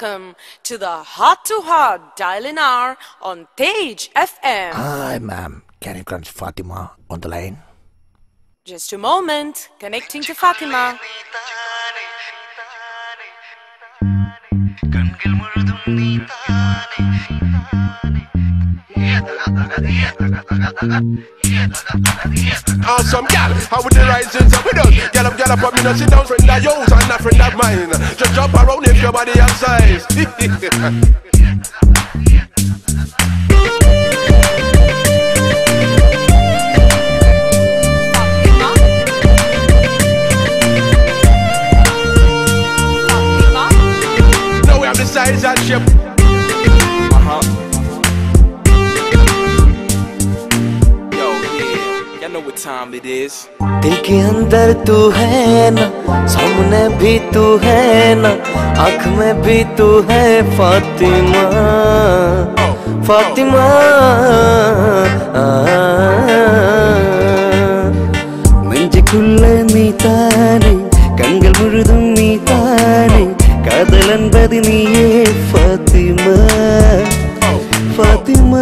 welcome to the Heart to Heart Dial-In Hour on Page FM. Hi, ma'am. Can you connect Fatima on the line? Just a moment, connecting to Fatima. Awesome gal, how would the rising up with us? Gal up, gal up, up, you know, sit down, friend of yours and a friend of mine. Just jump around if your body has size. No, we have the size and shape what time it is. दिल के अंदर तू है ना सामने भी तू है ना आँख में भी तू है फातिमा फातिमा നെഞ്ചുക്കുള്ള നീ താനെ കൺകൾ മുഴുതും നീ താനെ കാതൽ അൻപത് നീയേ ഫാത്തിമ ഫാത്തിമ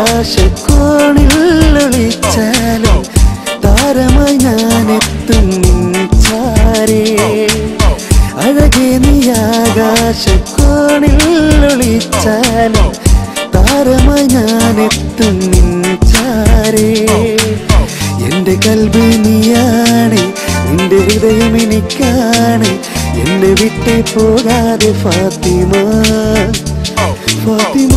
ആകാശക്കോണിൽ ഒളിച്ചാലും താരമായി ഞാൻ എത്തും ചാരേ അഴകെ നീ ആകാശക്കോണിൽ ഒളിച്ചാലും താരമായി ഞാൻ എത്തും ചാരേ എന്റെ കൽബ് നീയാണ് നിന്റെ ഹൃദയം എനിക്കാണ്. എന്നെ വിട്ടു പോകാതെ ഫാത്തിമ ഫാത്തിമ.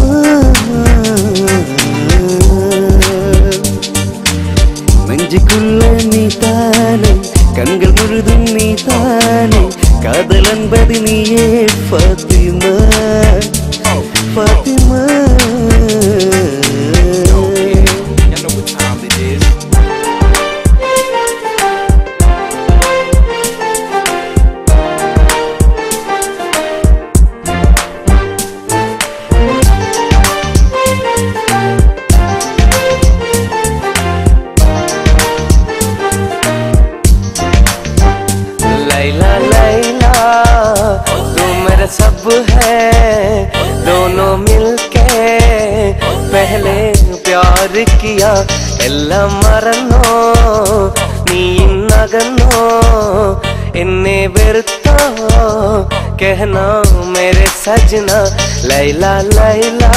നെഞ്ചുക്കുള്ള നീ താനെ കൺകൾ മുഴുതും നീ താനെ കാതലൻപതി നീയേ ഫാത്തിമ ഫാത്തിമ. बिरता कहना मेरे सजना, लैला लैला,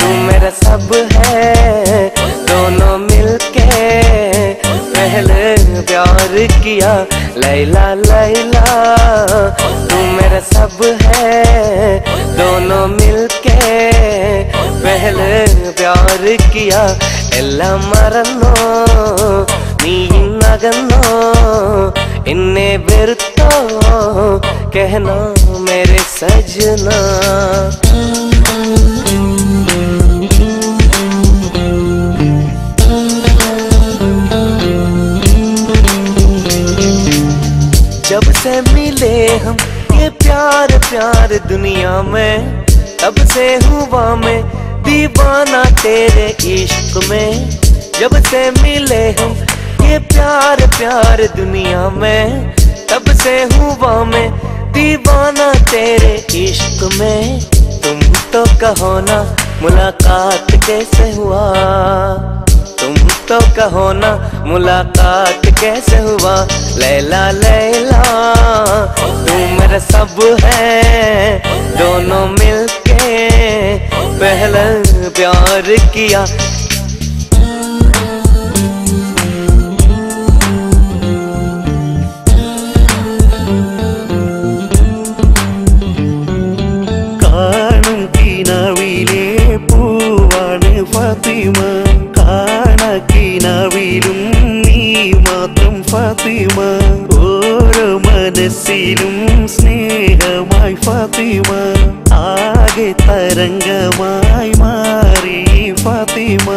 तू मेरा सब है, दोनों मिलके पहले प्यार किया, लैला लैला, तू मेरा सब है, दोनों मिलके पहले प्यार किया, एल्ला मरनो നീ ഇന്നകന്നോ എന്നെ വെറുത്തോ कहना मेरे सजना जब से मिले हम ये प्यार प्यार दुनिया में तब से हुआ मैं दीवाना तेरे इश्क में जब से मिले हम ये प्यार प्यार दुनिया में, तब से हुआ मैं, दीवाना तेरे इश्क में। तुम तो कहो ना, मुलाकात कैसे हुआ? तुम तो कहो ना, मुलाकात कैसे हुआ? लैला लैला तू मेरा सब है, दोनों मिलके पहले प्यार किया। ഫാത്തിമ കാണക്കിനാവിലും നീ മാത്രം ഫാത്തിമ. ഓരോ മനസ്സിലും സ്നേഹമായി ഫാത്തിമ. ആകെ തരംഗമായി മാറി ഫാത്തിമ.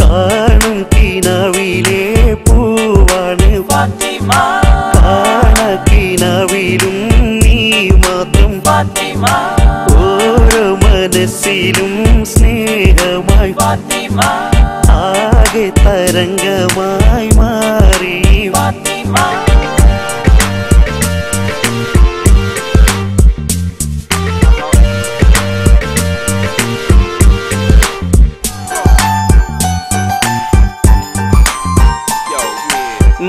കാണും കിനാവിലെ പൂവാണ് ഫാത്തിമ. കാണക്കിനവിലും നീ മാത്രം ഓരോ മനസ്സിലും സ്നേഹമായി ആകെ തരംഗമായി മാറി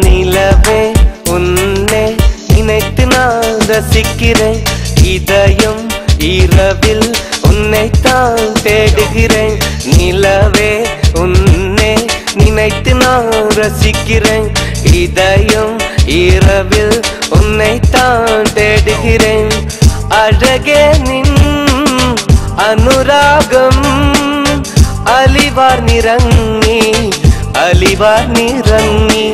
நிலவே உன்னை நினைத்து நான் ரசிக்கிறேன். இதயம் இரவில் உன்னைத்தான் தேடுகிறேன். நிலவே உன்னை நினைத்து நான் ரசிக்கிறேன். இதயம் இரவில் உன்னைத்தான் தேடுகிறேன். அழகே நின் அனுராகம் அலிவார் நிறங்கி அலிவார் நிறங்கி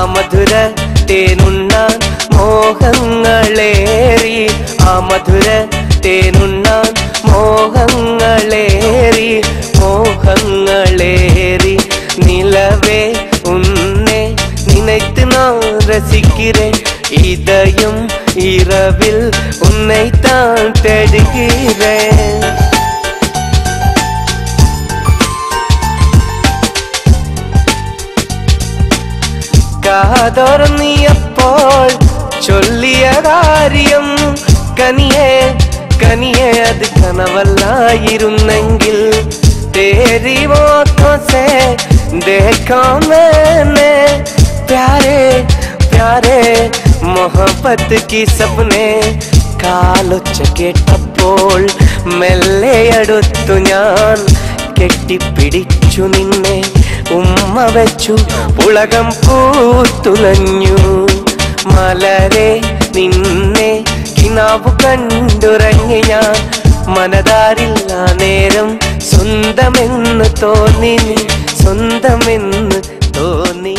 அமதுர தேனுண்ணான் மோகங்களேறி அமதுர ആ മധുര തേനുണ്ണാൻ മോഹങ്ങളേറി മോഹങ്ങളേറി നിലവേ ഉന്നെ நினைத்து நான் ரசிக்கிறேன் இதயம் இரவில் உன்னைத்தான் தேடுகிறேன் കാതോർന്നിയപ്പോൾ ചൊല്ലിയ കാര്യം കനിയെ കനിയെ അത് കനവല്ലായിരുന്നെങ്കിൽ തേരി വാക്കോസെ ദേഖാമേനെ പ്യാരെ പ്യാരെ മൊഹബത്ത് കി സപ്നെ കാലൊച്ച കേട്ടപ്പോൾ മെല്ലെയടുത്തു ഞാൻ കെട്ടിപ്പിടിച്ചു നിന്നെ. ഉമ്മ വെച്ചു പുളകം പൂത്തുലഞ്ഞു. മലരെ നിന്നെ കിനാവു കണ്ടുറങ്ങി ഞാൻ. മനതാരില്ല നേരം. സ്വന്തമെന്ന് തോന്നി സ്വന്തമെന്ന് തോന്നി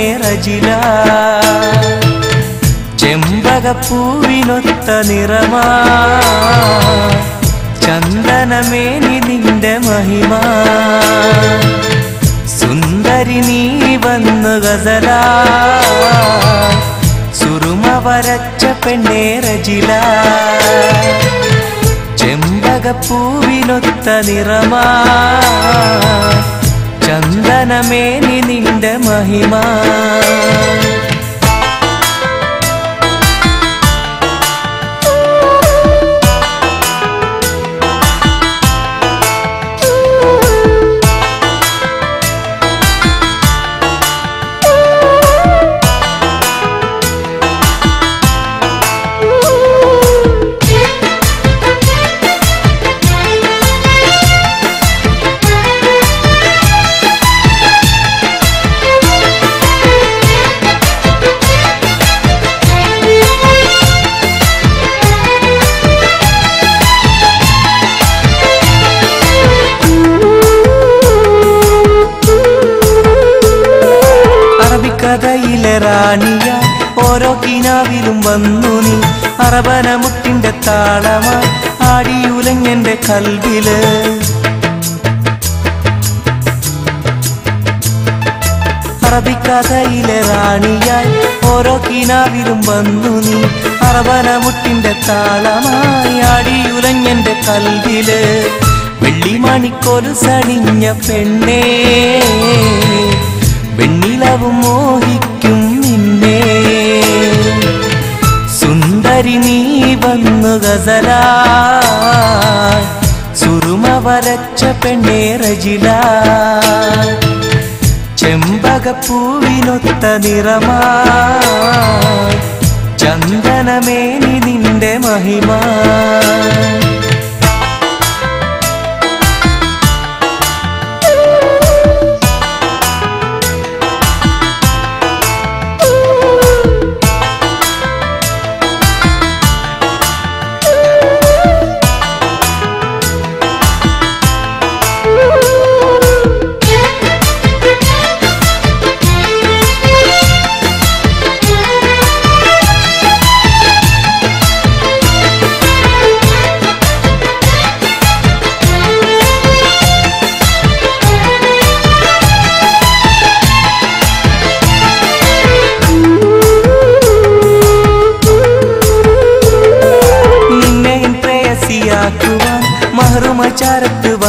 റജില ചെമ്പകപ്പൂവിനൊത്ത നിറമാ. ചന്ദനമേനി നിന്റെ മഹിമ. സുന്ദരി നീ വന്നു ഗസലാ. സുറുമ വരച്ച പെണ്ണേ ചെമ്പകപ്പൂവിനൊത്ത നിറമാ. ചന്ദനമേനി നിന്റെ മഹിമ. റാണിയ ഓരോ കിനാവിലും വന്നു നീ. അറബന മുട്ടിന്റെ താളമായി ആടിയുലങ്ങന്റെ കൽവിൽ. അറബിക്കഥയിലെ റാണിയായി ഓരോ കിനാവിലും വന്നു നീ. അറബന മുട്ടിന്റെ താളമായി ആടിയുലങ്ങന്റെ കൽവിൽ. വെള്ളി മണിക്കൊരു സണിഞ്ഞ പെണ്ണേ വെണ്ണിലവും മോഹിക്കും സുന്ദരി നീ വന്നു ഗസല സുറുമ വരച്ച പെണ്ണേ റജില ചെമ്പകപ്പൂവിനൊത്ത നിറമാ ചന്ദനമേനി നിന്റെ മഹിമ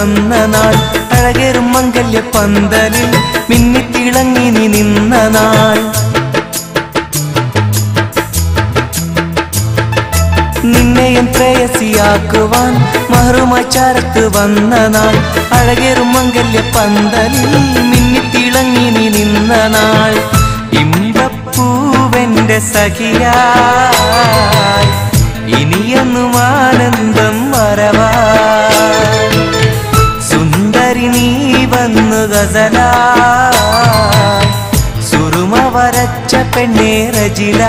വന്ന നാൾ അഴകേറും മംഗല്യ പന്തലിൽ മിന്നിത്തിളങ്ങി നീ നിന്ന നാൾ. നിന്നെയും പ്രേയസിയാക്കുവാൻ പ്രേയസിയാക്കുവാൻ മഹറുമചാരത്ത് വന്ന നാൾ അഴകേറും മംഗല്യ പന്തലിൽ മിന്നിത്തിളങ്ങി നീ നിന്ന നാൾ. ഇമ്പപ്പൂവെന്റെ സഖിയായി ഇനിയൊന്നും ആനന്ദം മറവാ വന്നു ഗസല സുറുമ വരച്ച പെണ്ണേ റജില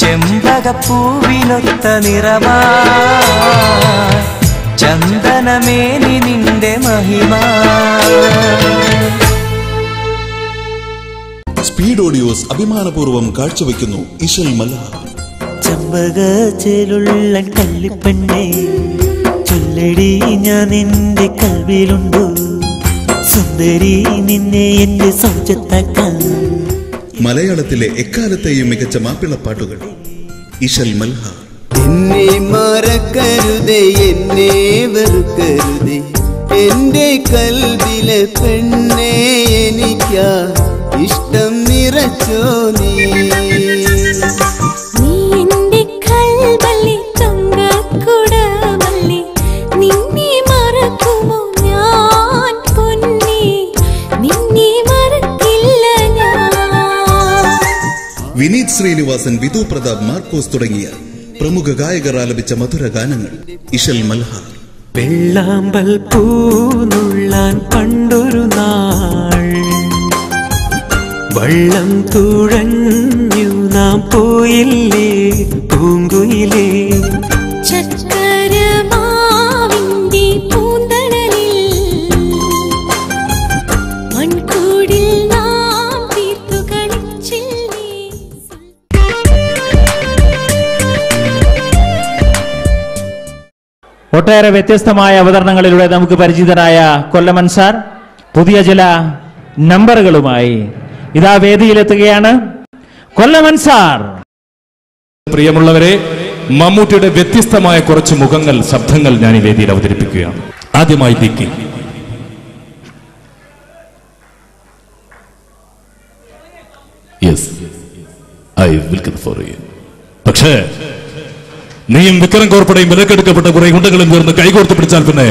ചെമ്പകപ്പൂവിനൊത്ത നിറമാ. ചന്ദനമേനി നിന്റെ മഹിമ. സ്പീഡ് ഓഡിയോസ് അഭിമാനപൂർവം കാഴ്ചവെക്കുന്നു ഇഷൽ മല്ല ചെമ്പക ചേലുള്ള കല്ലിപ്പെണ്ണേ. ചൊല്ലടി ഞാൻ എന്റെ കൽവിലുണ്ടോ. സുന്ദരി നിന്നെ എന്റെ സൗജത്താക്കാൻ മലയാളത്തിലെ എക്കാലത്തെയും മികച്ച മാപ്പിളപ്പാട്ടുകൾ. ഇഷൽ മൽഹ. എന്നെ മറക്കരുതേ എന്നെ വെറുക്കരുതേ. എന്റെ കൽവിലെ പെണ്ണെ എനിക്കാ ഇഷ്ടം നിറച്ചോ നീ. വിനീത് ശ്രീനിവാസൻ വിധു പ്രതാപ് മാർക്കോസ് തുടങ്ങിയ പ്രമുഖ ഗായകർ ആലപിച്ച മധുര ഗാനങ്ങൾ ഇഷൽ മൽഹാർ. വെള്ളാമ്പൽ പൂന്നുള്ളാൻ പണ്ടൊരു നാൾ. വള്ളം തുഴഞ്ഞു നാം പോയില്ലേ പൂങ്കുയിലേ? ഒട്ടേറെ വ്യത്യസ്തമായ അവതരണങ്ങളിലൂടെ നമുക്ക് പരിചിതരായ കൊല്ലമൻ സാർ പുതിയ ചില നമ്പറുകളുമായി ഇതാ വേദിയിലെത്തുകയാണ്. കൊല്ലമൻ സാർ. പ്രിയമുള്ളവരെ മമ്മൂട്ടിയുടെ വ്യത്യസ്തമായ കുറച്ച് മുഖങ്ങൾ ശബ്ദങ്ങൾ ഞാൻ ഈ വേദിയിൽ അവതരിപ്പിക്കുകയാണ്. ആദ്യമായി ദിക്കി ഐ വിൽക്കുന്നു ഫോർ യു പക്ഷേ നീയും വിക്രം കോർപ്പടയും വിലക്കെടുക്കപ്പെട്ട കുറെ ഗുണ്ടകളും ചേർന്ന് കൈകോർത്ത് പിടിച്ചാൽ പിന്നെ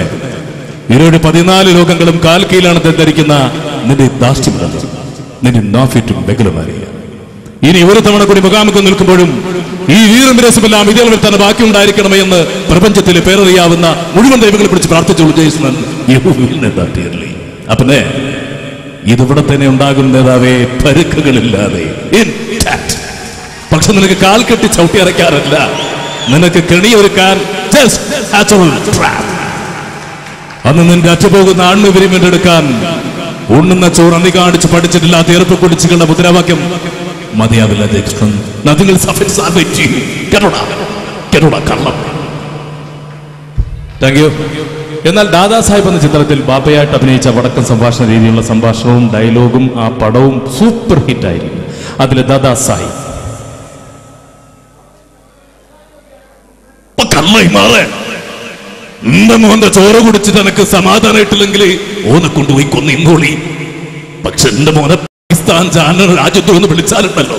ഇരുപത് പതിനാല് ലോകങ്ങളും കാൽ കീഴിലാണ് ധരിക്കുന്ന നിന്റെ ദാഷ്ട്യം നിന്റെ നാഫിറ്റും ബഗലുമാരിയ ഇനി ഒരു തവണ കൂടി മുഖാമുഖം നിൽക്കുമ്പോഴും ഈ വീറും വിരസമെല്ലാം ഇതേ തന്നെ ബാക്കി എന്ന് പ്രപഞ്ചത്തിലെ പേരറിയാവുന്ന മുഴുവൻ ദൈവങ്ങളെ പിടിച്ച് പ്രാർത്ഥിച്ചുള്ളൂ അപ്പനെ ഇതിവിടെ തന്നെ ഉണ്ടാകും നേതാവേ പരുക്കുകളില്ലാതെ. പക്ഷെ നിനക്ക് കാൽ കെട്ടി ചവിട്ടി അരയ്ക്കാറില്ല. നിനക്ക് കെണിയൊരുക്കാൻ. അന്ന് നിന്റെ അറ്റുപോകുന്ന ആണ്മ വിരിമെടുക്കാൻ ഉണ്ണുന്ന ചോറ് അന്തി കാണിച്ച് പഠിച്ചിട്ടില്ല ഏർപ്പ് കുടിച്ചുകളുടെ മുദ്രാവാക്യം മതിയാവില്ല താങ്ക് യു എന്നാൽ ദാദാ സാഹിബ് എന്ന ചിത്രത്തിൽ ബാബയായിട്ട് അഭിനയിച്ച വടക്കൻ സംഭാഷണ രീതിയിലുള്ള സംഭാഷണവും ഡയലോഗും ആ പടവും സൂപ്പർ ഹിറ്റ് ആയിരിക്കും അതിലെ ദാദാ സാഹിബ് കണ്ണായി മാറേ എന്റെ മോന്റെ ചോറ് കുടിച്ചിട്ട് എനക്ക് സമാധാനമായിട്ടില്ലെങ്കിൽ ഓനെ കൊണ്ടുപോയി കൊന്ന് ഇന്നോളി പക്ഷെ എന്റെ മോനെ പാകിസ്ഥാൻ ചാനൽ രാജ്യത്തു എന്ന് വിളിച്ചാലുണ്ടല്ലോ.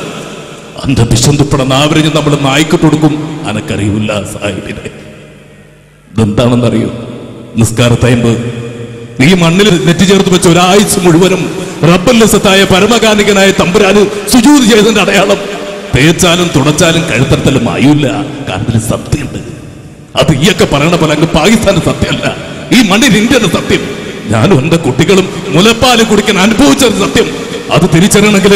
അന്റെ വിശന്തുപ്പട നാവരിഞ്ഞ് നമ്മൾ നായ്ക്കിട്ട് കൊടുക്കും അനക്കറിയില്ല സാഹിബിനെ. ഇതെന്താണെന്നറിയോ? നിസ്കാരത്തയമ്പ്. നീ മണ്ണിൽ നെറ്റി ചേർത്ത് വെച്ച ഒരാഴ്ച മുഴുവനും റബ്ബല്ലസത്തായ പരമകാനികനായ തമ്പുരാന് സുജൂത് ചെയ്തതിന്റെ അടയാളം. തേച്ചാലും തുടച്ചാലും കഴുത്തരത്തലും ആയില്ല കാരണത്തിൽ സത്യമുണ്ട്. അത് ഈയൊക്കെ പറയണ പോലെ അങ്ങ് പാകിസ്ഥാന്റെ സത്യമല്ല. ഈ മണ്ണിൽ ഇന്ത്യയുടെ സത്യം. ഞാനും എന്റെ കുട്ടികളും മുലപ്പാൽ കുടിക്കാൻ അനുഭവിച്ചത് സത്യം. അത് തിരിച്ചറിയണമെങ്കിൽ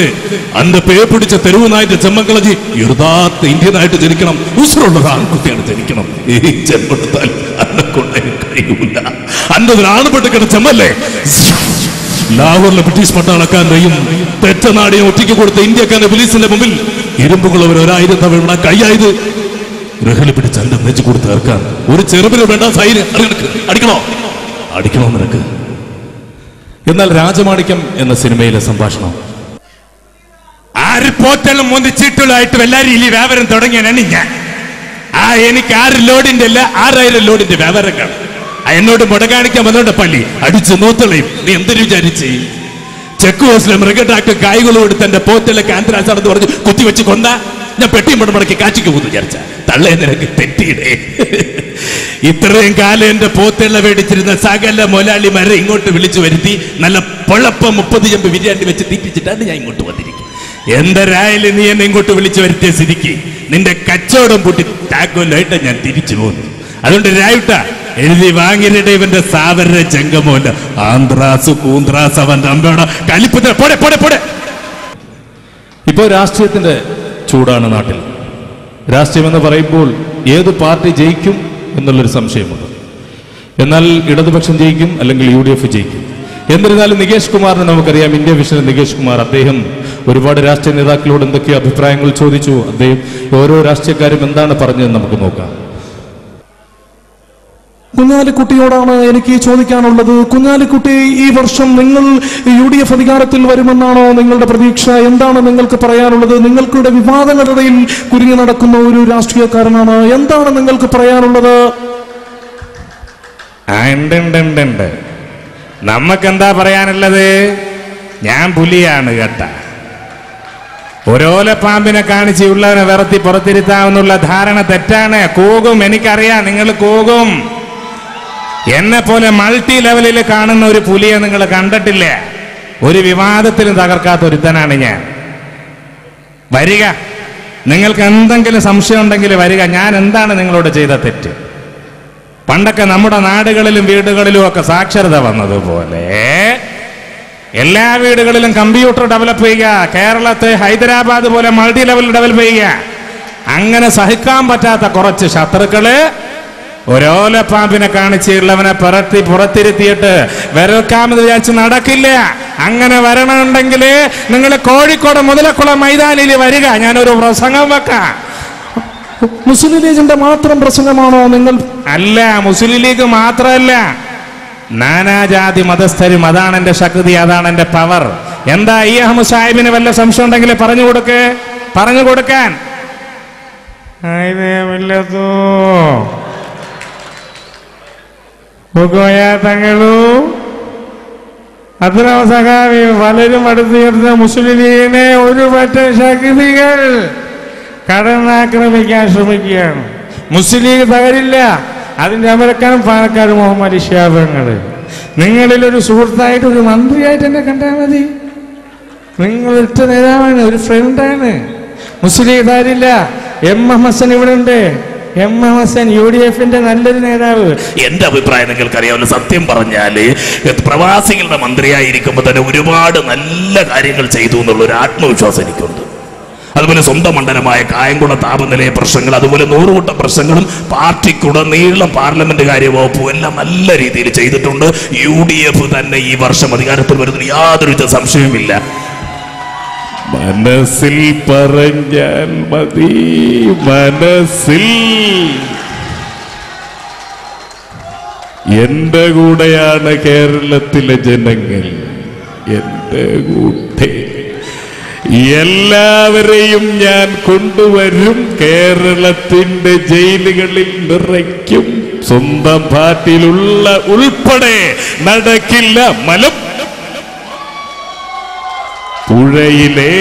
അന്റെ പേ പിടിച്ച തെരുവ് നായിട്ട് ചെമ്മക്കളജി യഥാർത്ഥ ഇന്ത്യനായിട്ട് ജനിക്കണം. ഉസുറുള്ള ഒരു ആൺകുട്ടിയാണ് ജനിക്കണം. ഈ ജന്മെടുത്താൽ അന്നെ കൊണ്ടേ കഴിയൂല. അന്റെ ഒരു ആണുപെട്ട് ചെമ്മല്ലേ ലാഹോറിലെ ബ്രിട്ടീഷ് പട്ടാളക്കാരനെയും തെറ്റനാടിയെ ഒറ്റയ്ക്ക് കൊടുത്ത ഇന്ത്യക്കാരന്റെ പോലീസിന്റെ മുമ്പിൽ ഇരുമ്പുകളവർ ഒരായിരം തവണ കൈയായത് രഹൽ പിടിച്ച് എന്റെ നെഞ്ചു കൊടുത്ത് തീർക്കാൻ ഒരു ചെറുപിന് വേണ്ട സൈന് അടിക്കണോ? അടിക്കണോ നിനക്ക്? എന്നാൽ രാജമാണിക്യം എന്ന സിനിമയിലെ സംഭാഷണം. ആര് പോറ്റലും മുന്തിച്ചിട്ടുള്ളതായിട്ട് എല്ലാരും ഇനി വ്യാപാരം തുടങ്ങിയാണ് ഞാൻ. ആ എനിക്ക് ആറ് ലോഡിന്റെ അല്ല ആറായിരം ലോഡിന്റെ വ്യാപാരം കാണും. എന്നോട് മുടകാണിക്കാൻ വന്നോണ്ട പള്ളി. അടിച്ച് നോത്തളയും. നീ എന്തൊരു വിചാരിച്ച്? ചെക്ക് ഹോസിലെ മൃഗഡാക്ടർ കായികളോട് തന്റെ എന്റെ പോറ്റലെ കാന്തരാസാണെന്ന് പറഞ്ഞ് കുത്തിവെച്ച് കൊന്ന? ഞാൻ പെട്ടിയും പണം മുടക്കി കാച്ചിക്ക് പോകുന്നു വിചാരിച്ച. തള്ളേ നിനക്ക് തെറ്റിയിടേ. ഇത്രയും കാലം എന്റെ പോത്തുള്ള മേടിച്ചിരുന്ന സകല മൊലാളിമാരെ ഇങ്ങോട്ട് വിളിച്ചു വരുത്തി നല്ല പൊളപ്പം മുപ്പത് ചെമ്പ് ബിരിയാണി വെച്ച് തീറ്റിച്ചിട്ടാണ് ഞാൻ ഇങ്ങോട്ട് വന്നിരിക്കുന്നത്. എന്റെ രായൽ നീ എന്നെ ഇങ്ങോട്ട് വിളിച്ചു വരുത്തിയ സ്ഥിതിക്ക് നിന്റെ കച്ചവടം പൂട്ടി താക്കോലായിട്ട് ഞാൻ തിരിച്ചു പോകുന്നു അതുകൊണ്ട് രായുട്ട എഴുതി വാങ്ങിരുടെ ഇവന്റെ സാവര ചെങ്കമോല ആന്ത്രാസ് കൂന്ത്രാസ് അവന്റെ അമ്പേട കലിപ്പുത്ര പോടെ പോടെ പോടെ. ഇപ്പോൾ രാഷ്ട്രീയത്തിന്റെ ചൂടാണ് നാട്ടിൽ. രാഷ്ട്രീയം എന്ന് പറയുമ്പോൾ ഏത് പാർട്ടി ജയിക്കും എന്നുള്ളൊരു സംശയമുണ്ട്. എന്നാൽ ഇടതുപക്ഷം ജയിക്കും അല്ലെങ്കിൽ യു ഡി എഫ് ജയിക്കും. എന്നിരുന്നാലും നികേഷ് കുമാറിനെ നമുക്കറിയാം ഇന്ത്യ വിഷന് നികേഷ് കുമാർ അദ്ദേഹം ഒരുപാട് രാഷ്ട്രീയ നേതാക്കളോട് എന്തൊക്കെയോ അഭിപ്രായങ്ങൾ ചോദിച്ചു. അദ്ദേഹം ഓരോ രാഷ്ട്രീയക്കാരും എന്താണ് പറഞ്ഞതെന്ന് നമുക്ക് നോക്കാം. കുഞ്ഞാലിക്കുട്ടിയോടാണ് എനിക്ക് ചോദിക്കാനുള്ളത്. കുഞ്ഞാലിക്കുട്ടി ഈ വർഷം നിങ്ങൾ യു ഡി എഫ് അധികാരത്തിൽ വരുമെന്നാണോ നിങ്ങളുടെ പ്രതീക്ഷ? എന്താണ് നിങ്ങൾക്ക് പറയാനുള്ളത്? നിങ്ങൾക്കിടെ വിവാദങ്ങളിടയിൽ കുരുങ്ങി നടക്കുന്ന ഒരു രാഷ്ട്രീയക്കാരനാണ്. എന്താണ് നിങ്ങൾക്ക് പറയാനുള്ളത്? നമുക്കെന്താ പറയാനുള്ളത്? ഞാൻ പുലിയാണ് കേട്ട. പാമ്പിനെ കാണിച്ച് ഉള്ളവനെ വിറത്തി പുറത്തിരുത്താമെന്നുള്ള ധാരണ തെറ്റാണ്. കൂകും എനിക്കറിയാം നിങ്ങൾ കൂകും. എന്നെ പോലെ മൾട്ടി ലെവലിൽ കാണുന്ന ഒരു പുലിയെ നിങ്ങൾ കണ്ടിട്ടില്ല? ഒരു വിവാദത്തിലും തകർക്കാത്ത ഒരുത്തനാണ് ഞാൻ. വരിക. നിങ്ങൾക്ക് എന്തെങ്കിലും സംശയം ഉണ്ടെങ്കിൽ വരിക. ഞാൻ എന്താണ് നിങ്ങളോട് ചെയ്ത തെറ്റ്? പണ്ടൊക്കെ നമ്മുടെ നാടുകളിലും വീടുകളിലും ഒക്കെ സാക്ഷരത വന്നതുപോലെ എല്ലാ വീടുകളിലും കമ്പ്യൂട്ടർ ഡെവലപ്പ് ചെയ്യുക. കേരളത്തെ ഹൈദരാബാദ് പോലെ മൾട്ടി ലെവൽ ഡെവലപ്പ് ചെയ്യുക. അങ്ങനെ സഹിക്കാൻ പറ്റാത്ത കുറച്ച് ശത്രുക്കൾ ഒരോലപ്പാമ്പിനെ കാണിച്ചുള്ളവനെ പറത്തി പുറത്തിരുത്തിയിട്ട് വരൽക്കാമെന്ന് വിചാരിച്ച് നടക്കില്ല. അങ്ങനെ വരണമുണ്ടെങ്കിൽ നിങ്ങൾ കോഴിക്കോട് മുതലക്കുളം മൈതാനിയിൽ വരിക. ഞാനൊരു പ്രസംഗം വെക്കാം. മുസ്ലിം ലീഗിന്റെ മാത്രം പ്രസംഗമാണോ നിങ്ങൾ? അല്ല മുസ്ലിം ലീഗ് മാത്രമല്ല. നാനാജാതി മതസ്ഥരും അതാണ് എന്റെ ശക്തി അതാണ് എന്റെ പവർ എന്താ ഈ അഹമ്മദ് സാഹിബിന് വല്ല സംശയം ഉണ്ടെങ്കിൽ പറഞ്ഞു കൊടുക്കേ. പറഞ്ഞു കൊടുക്കാൻ. ഉഗോയ തങ്ങളു? സഖാവി പലരും അടുത്ത് ചേർന്ന മുസ്ലിം ലീഗിനെ ഒരു പറ്റ ശക്തികൾ കടന്നാക്രമിക്കാൻ ശ്രമിക്കുകയാണ്. മുസ്ലിം ലീഗ് തകരില്ല. അതിന്റെ അമരക്കാരും പാലക്കാട് മുഹമ്മദ് ഷാബങ്ങൾ നിങ്ങളിൽ ഒരു സുഹൃത്തായിട്ട് ഒരു മന്ത്രിയായിട്ട് എന്നെ കണ്ടാൽ മതി. നിങ്ങൾ ഒറ്റ നേതാവാണ് ഒരു ഫ്രണ്ടാണ് മുസ്ലിം ലീഗ് തകരില്ല എം എം ഹസൻ ഇവിടെ ഉണ്ട് M M Hasan U D എഫിന്റെ നല്ലൊരു നേതാവ്. എന്റെ അഭിപ്രായം സത്യം പറഞ്ഞാൽ പ്രവാസികളുടെ മന്ത്രിയായിരിക്കുമ്പോൾ തന്നെ ഒരുപാട് നല്ല കാര്യങ്ങൾ ചെയ്തു എന്നുള്ള ഒരു ആത്മവിശ്വാസം എനിക്കുണ്ട്. അതുപോലെ സ്വന്തം മണ്ഡലമായ കായംകുളം താപനിലയ പ്രശ്നങ്ങൾ അതുപോലെ നൂറുകൂട്ടം പ്രശ്നങ്ങളും പാർട്ടിക്കുടനീളം പാർലമെന്റ് കാര്യവകുപ്പും എല്ലാം നല്ല രീതിയിൽ ചെയ്തിട്ടുണ്ട്. യു ഡി എഫ് തന്നെ ഈ വർഷം അധികാരത്തിൽ വരുന്നതിന് യാതൊരു സംശയവുമില്ല. മനസ്സിൽ പറഞ്ഞാൽ മതി മനസ്സിൽ. എന്റെ കൂടെയാണ് കേരളത്തിലെ ജനങ്ങൾ എന്റെ കൂടെ. എല്ലാവരെയും ഞാൻ കൊണ്ടുവരും കേരളത്തിന്റെ ജയിലുകളിൽ നിറയ്ക്കും. സ്വന്തം പാർട്ടിയിലുള്ള ഉൾപ്പെടെ നടക്കില്ല മലം പുഴയിലെ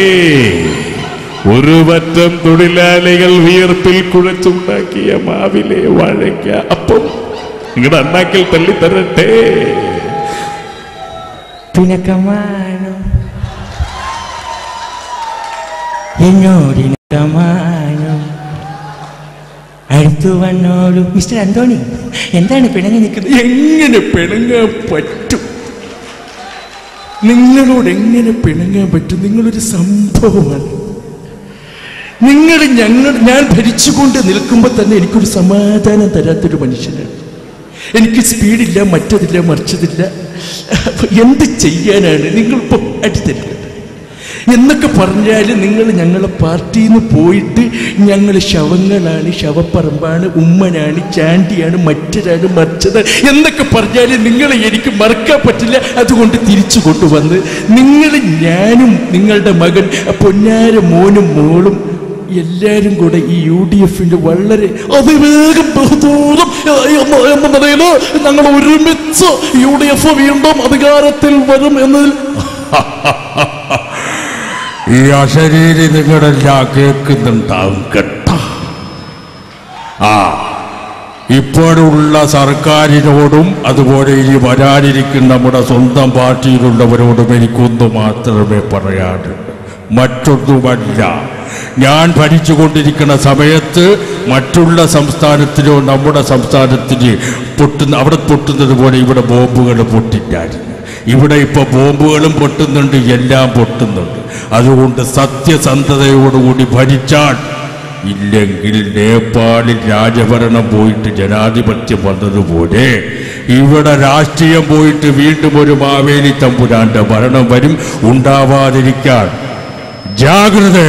ഒരു പറ്റം തൊഴിലാളികൾ വിയർപ്പിൽ കുഴച്ചുണ്ടാക്കിയ മാവിലെ വാഴയ്ക്ക. അപ്പം നിങ്ങളുടെ അണ്ണാക്കിൽ തള്ളിത്തരട്ടെ. അടുത്തു വന്നോളൂ. മിസ്റ്റർ അന്തോണി എന്താണ് പിണങ്ങി നിൽക്കുന്നത്? എങ്ങനെ പിണങ്ങാൻ പറ്റും? നിങ്ങളോട് എങ്ങനെ പിണങ്ങാൻ പറ്റും? നിങ്ങളൊരു സംഭവമാണ്. നിങ്ങൾ ഞങ്ങൾ ഞാൻ ഭരിച്ചുകൊണ്ട് നിൽക്കുമ്പോൾ തന്നെ എനിക്കൊരു സമാധാനം തരാത്തൊരു മനുഷ്യനാണ്. എനിക്ക് സ്പീഡില്ല മറ്റതില്ല മറിച്ചതില്ല. എന്ത് ചെയ്യാനാണ്? നിങ്ങളിപ്പോൾ അടിത്തരില്ല. എന്നൊക്കെ പറഞ്ഞാൽ നിങ്ങൾ ഞങ്ങളെ പാർട്ടിയിൽ നിന്ന് പോയിട്ട് ഞങ്ങൾ ശവങ്ങളാണ് ശവപ്പറമ്പാണ് ഉമ്മനാണ് ചാണ്ടിയാണ് മറ്റൊരാണ് മറിച്ചത് എന്നൊക്കെ പറഞ്ഞാൽ നിങ്ങളെ എനിക്ക് മറക്കാൻ പറ്റില്ല. അതുകൊണ്ട് തിരിച്ചു കൊണ്ടുവന്ന് നിങ്ങൾ ഞാനും നിങ്ങളുടെ മകൻ പൊന്നാര മോനും മോളും എല്ലാരും കൂടെ ഈ യു ഡി എഫിന്റെ വളരെ അതിവേഗം ബഹുദൂരം ഞങ്ങൾ ഒരുമിച്ച് യു ഡി എഫ് വീണ്ടും അധികാരത്തിൽ വരും എന്നതിൽ ഈ അശരീരി നിങ്ങളെല്ലാം കേൾക്കുന്നുണ്ടാവും കേട്ട. ആ ഇപ്പോഴുള്ള സർക്കാരിനോടും അതുപോലെ ഇനി വരാനിരിക്കുന്ന നമ്മുടെ സ്വന്തം പാർട്ടിയിലുള്ളവരോടും എനിക്കൊന്നു മാത്രമേ പറയാനുള്ളൂ മറ്റൊന്നുമല്ല. ഞാൻ ഭരിച്ചുകൊണ്ടിരിക്കുന്ന സമയത്ത് മറ്റുള്ള സംസ്ഥാനത്തിലോ നമ്മുടെ സംസ്ഥാനത്തിന് പൊട്ടുന്ന അവിടെ പൊട്ടുന്നത് പോലെ ഇവിടെ ബോംബുകൾ പൊട്ടില്ലായിരുന്നു. ഇവിടെ ഇപ്പൊ ബോംബുകളും പൊട്ടുന്നുണ്ട് എല്ലാം പൊട്ടുന്നുണ്ട്. അതുകൊണ്ട് സത്യസന്ധതയോടുകൂടി ഭരിച്ചാൽ ഇല്ലെങ്കിൽ നേപ്പാളിൽ രാജഭരണം പോയിട്ട് ജനാധിപത്യം വന്നതുപോലെ ഇവിടെ രാഷ്ട്രീയം പോയിട്ട് വീണ്ടും ഒരു മാവേലി തമ്പുരാന്റെ ഭരണം വരും. ഉണ്ടാവാതിരിക്കാൻ ജാഗ്രത.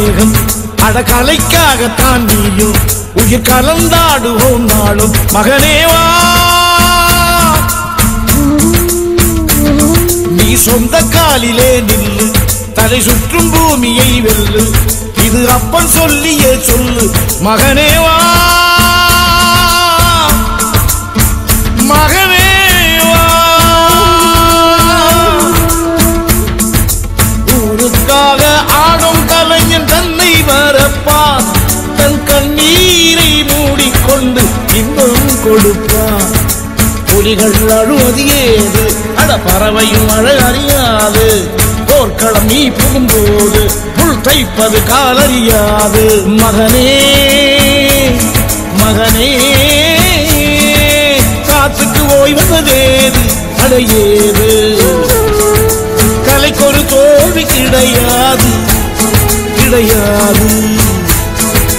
மேகம். அடகலைக்காகத்தான் நீயும். உயிர் கலந்தாடுவோம் நாளும். மகனேவா நீ சொந்த காலிலே நில்லு. தலை சுற்றும் பூமியை வெல்லு. இது அப்பன் சொல்லியே சொல்லு. மகனேவா வந்து இன்பம் கொடுப்பான். புலிகள் அழுவது ஏது? அட பறவையும் அழ அறியாது. போர்க்களம் நீ புகும்போது புல் தைப்பது காலறியாது மகனே மகனே காத்துக்கு ஓய்வதேது அடையேது கலைக்கொரு தோல்வி கிடையாது. கிடையாது.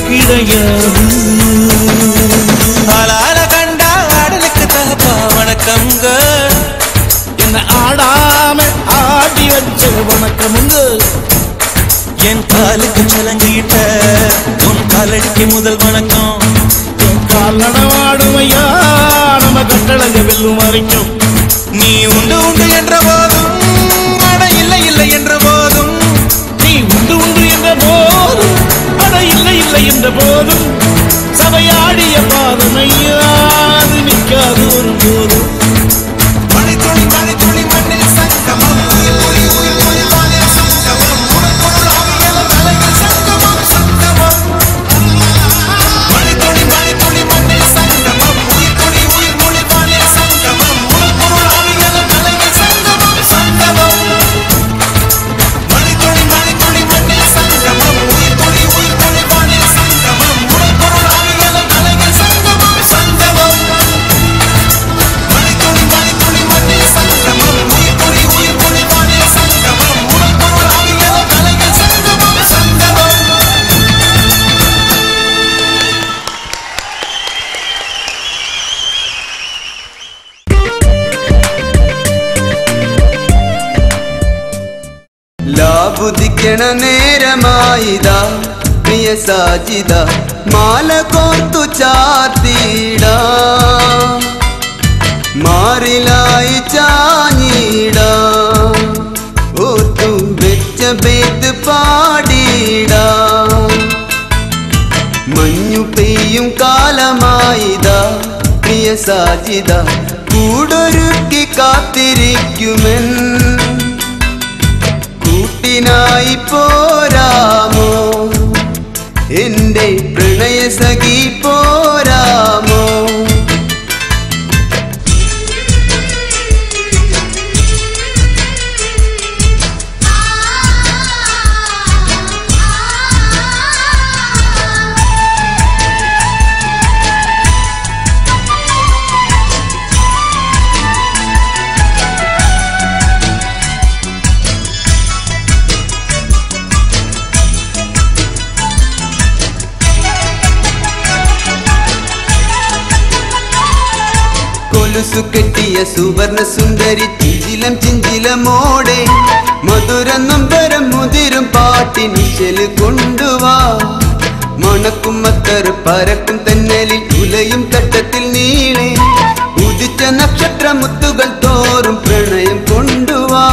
கிடையாது. ஆளால கண்டா ஆடலுக்கு தகப்பா வணக்கம்ங்க. என்ன ஆடாம ஆடி வச்ச வணக்கமுங்க. என் காலுக்கு சலங்கிட்ட உன் காலடிக்கு முதல் வணக்கம். என் கால் நடவாடும் ஐயா நம்ம கட்டளங்க வெல்லும் வரைக்கும். நீ உண்டு உண்டு என்ற போதும் அட இல்லை இல்லை என்ற போதும். நீ உண்டு உண்டு என்ற போதும். அட இல்லை இல்லை என்ற போதும். சபையாடிய பாதமையாது நிற்காது ஒரு போதும். ചോദിക്കണ നേരമായിതാ. പ്രിയ സാജിത മാല കോർത്തു ചാത്തിട മാറിലായി ചാഞ്ഞിട. ഓർത്തു വെച്ച പേത്ത് പാടിട. മഞ്ഞു പെയ്യും കാലമായിതാ. പ്രിയ സാജിത കൂടൊരുക്കി കാത്തിരിക്കുമെൻ. കൂട്ടിനായി പോരാമോ? എന്റെ പ്രണയസഖി പോരാമോ? കൊലുസു കെട്ടിയ സുവർണ സുന്ദരി ചിഞ്ചിലം ചിഞ്ചിലമോടെ മധുരന്നും തരം മുതിരും പാട്ടിനിശൽ കൊണ്ടുവാ. മണക്കും മത്തർ പരക്കും തന്നലിൽ ഉലയും തട്ടത്തിൽ നീളെ ഉദിച്ച നക്ഷത്ര മുത്തുകൾ തോറും പ്രണയം കൊണ്ടുവാ.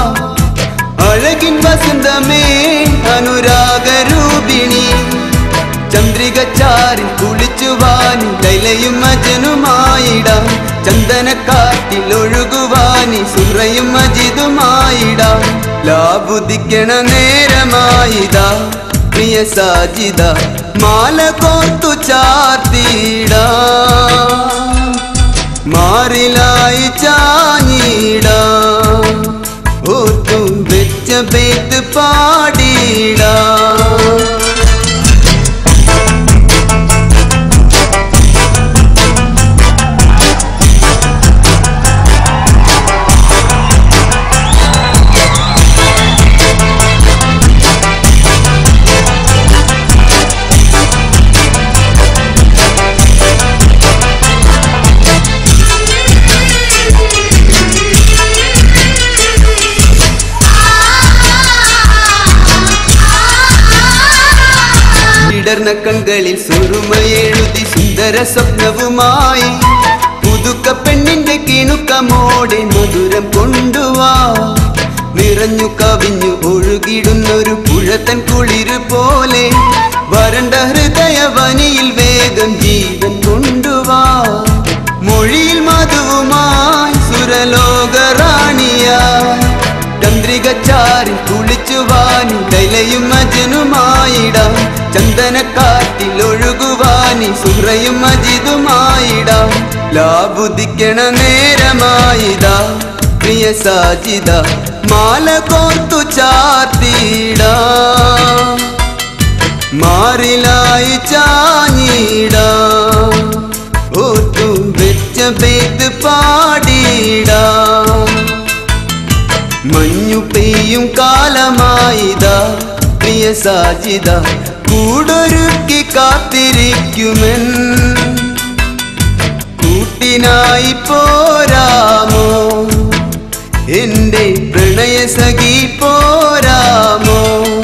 അഴകിൻ വസന്തമേ അനുരാഗരൂപിണി ചന്ദ്രിക ചാരിൽ കുളിച്ചുവാനും ലൈലയും അജനുമായിടാം. ചന്ദനക്കാറ്റിൽ ഒഴുകുവാനി സുറയും അജിതുമായിടാം ലാബുദിക്കണ നേരമായിതാ പ്രിയ സാജിത മാല കോർത്തു ചാർത്തിട മാറിലായി ചാഞ്ഞിട. ഓത്തു വെച്ച പേത്ത് പാടിടാ വിടർന്ന സുറുമ സുറുമയെഴുതി സുന്ദര സ്വപ്നവുമായി. പുതുക്ക പെണ്ണിന്റെ കിണുക്കമോടെ മധുരം കൊണ്ടുവാ. നിറഞ്ഞു കവിഞ്ഞു ഒഴുകിടുന്നൊരു പുഴത്തൻ കുളിരു പോലെ ചന്ദനക്കാറ്റിൽ ഒഴുകുവാനി സുഹ്രയും അജിതുമായിടാം ലാബുദിക്കണ നേരമായിതാ പ്രിയ സാജിത മാല കോർത്തു ചാർത്തിട മാറിലായി ചാഞ്ഞിട. ഓർത്തു വെച്ച പേത്ത് പാടിട മഞ്ഞു പെയ്യും കാലമായിതാ പ്രിയ സാജിത കൂടൊരുക്കി കാത്തിരിക്കുമെൻ. കൂട്ടിനായി പോരാമോ? എന്റെ പ്രണയ സഖി പോരാമോ?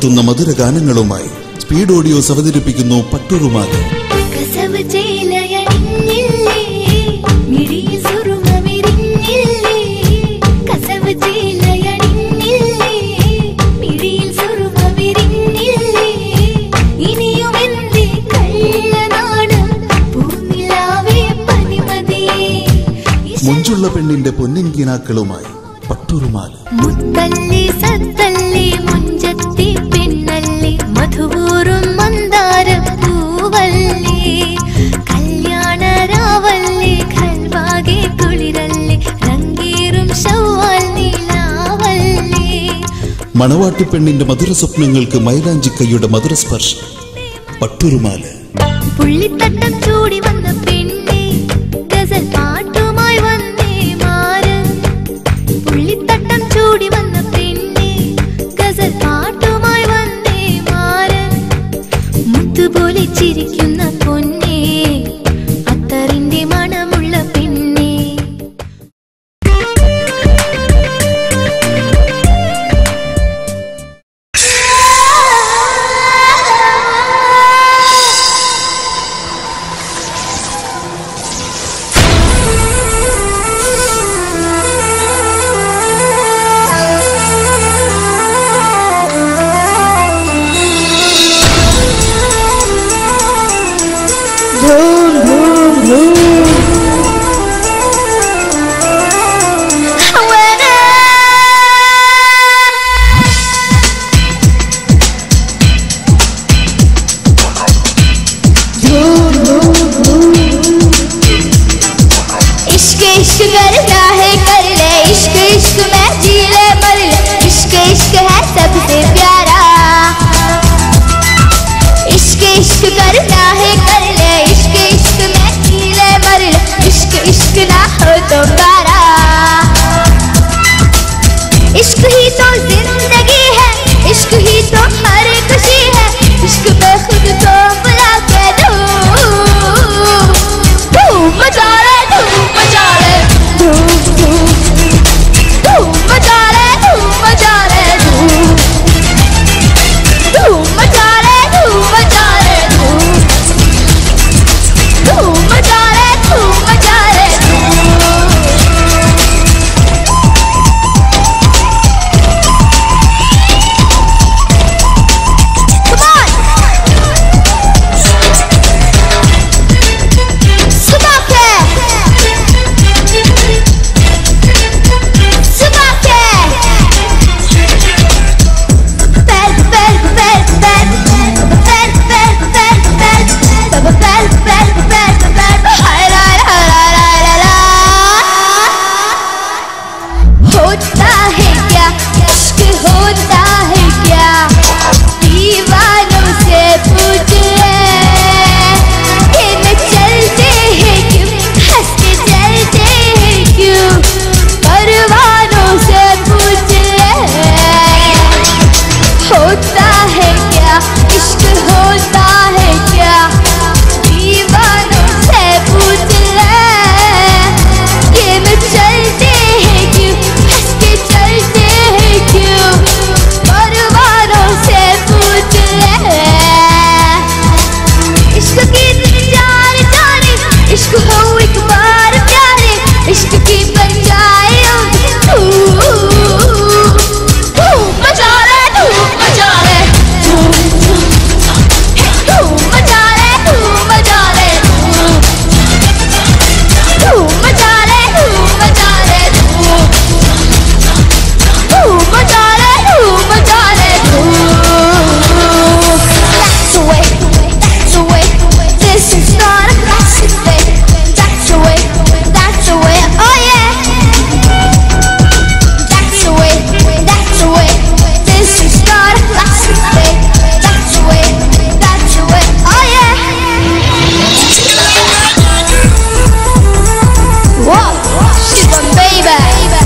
ഉണർത്തുന്ന മധുര ഗാനങ്ങളുമായി സ്പീഡ് ഓഡിയോസ് അവതരിപ്പിക്കുന്നു പട്ടുറുമാകൻ. മുഞ്ചുള്ള പെണ്ണിന്റെ പൊന്നിൻ കിനാക്കളുമായി പട്ടുറുമാകൻ. മണവാട്ടി പെണ്ണിന്റെ മധുര സ്വപ്നങ്ങൾക്ക് മൈലാഞ്ചിക്കൈയുടെ മധുരസ്പർശം പട്ടുരുമാൽ. പുള്ളിത്തട്ടം ചൂടി വന്ന baby.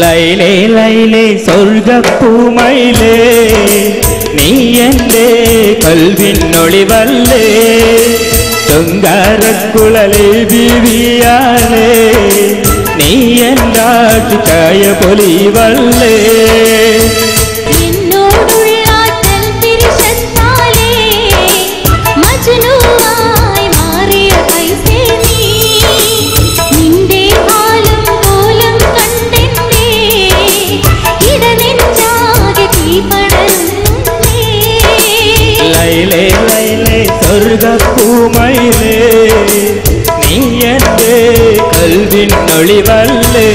லைலே லைலே சொல்க பூமையிலே நீ என்றே கல்வின் ஒளிவல்லே தொங்கார குழலை பிவியாலே நீ என்றாட்டு காய பொலிவல்லே கருக பூமையிலே நீ என்று கல்வின் நொழிவல்லே.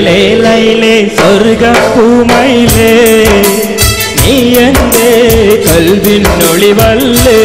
லைலே லைலே சொர்க்க பூமையிலே நீ எந்தே கல்வின் நொழிவல்லே.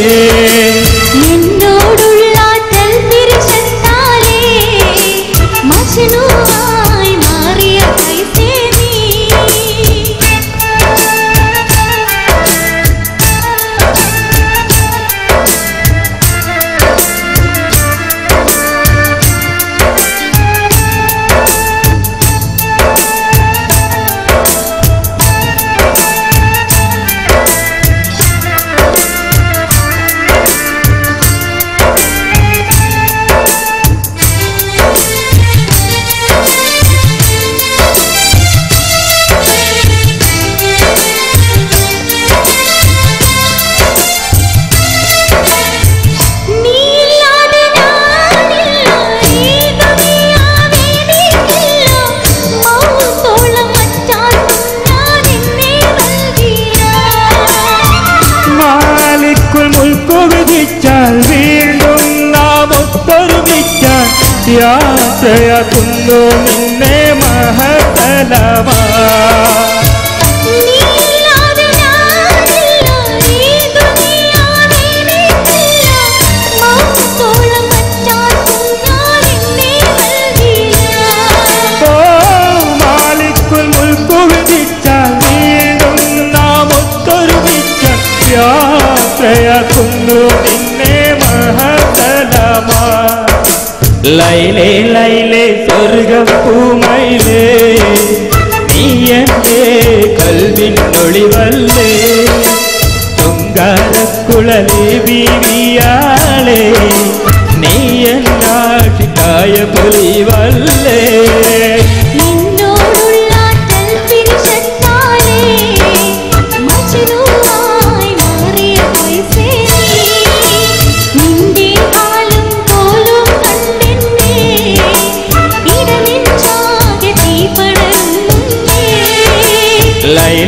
ಕುಲ್ಲು ನಿನ್ನೆ ಮಹತಲವಾ லைலே லைலே சொர்க்க பூமையிலே நீயந்தே கல்வின் ஒளிவல்லே. சுங்கார குழலி வீரியாளே நீயன் நாட்டிக்காய புலிவல்லே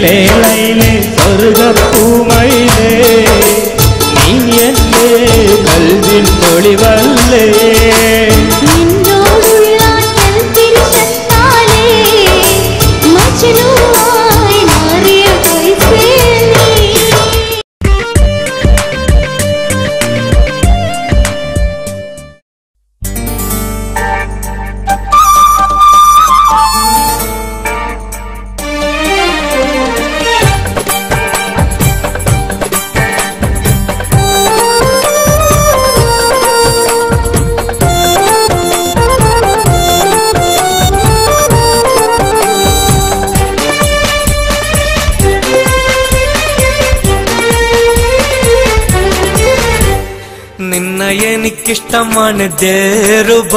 மேலே சொர்க்கப்பூ എനിക്കിഷ്ടമാണ് ദേറുബ.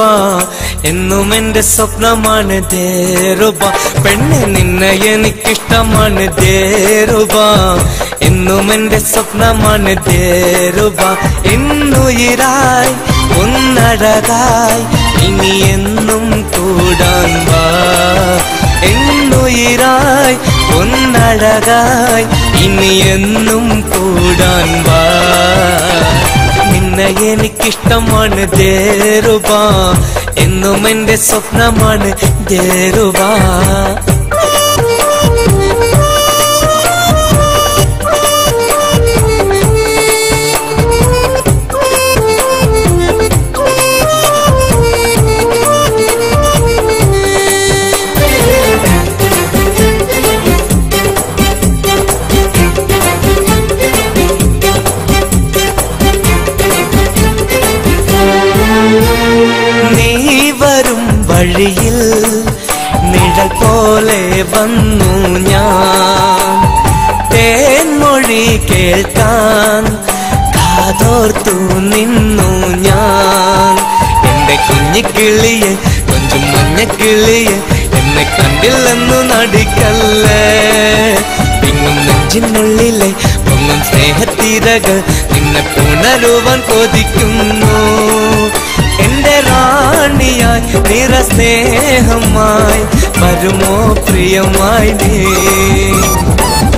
എന്നും എന്റെ സ്വപ്നമാണ് ദേറുബ. പെണ്ണെ നിന്നെ എനിക്കിഷ്ടമാണ് ദേറുബ. എന്നും എന്റെ സ്വപ്നമാണ് ദേറുബ. എന്നുയിരായി ഒന്നഴകായി ഇനി എന്നും കൂടാൻ വാ. എന്നുയിരായി ഇനി എന്നും കൂടാൻ വാ. എനിക്കിഷ്ടമാണ് ദേറുബ എന്നും എന്റെ സ്വപ്നമാണ് ദേറുബ വന്നു ഞാൻ. തേൻമൊഴി കേൾക്കാൻ കാതോർത്തു നിന്നു ഞാൻ. എന്റെ കുഞ്ഞിക്കിളിയെ കൊഞ്ചും മഞ്ഞക്കിളിയെ എന്നെ കണ്ടില്ലെന്നു നടിക്കല്ലേ? പിന്നും നെഞ്ചിനുള്ളിലെ പൊങ്ങും സ്നേഹത്തീരകൾ നിന്നെ പുണരുവാൻ കൊതിക്കുന്നു. എന്റെ റാണിയായി നിറ സ്നേഹമായി വരുമോ പ്രിയമായി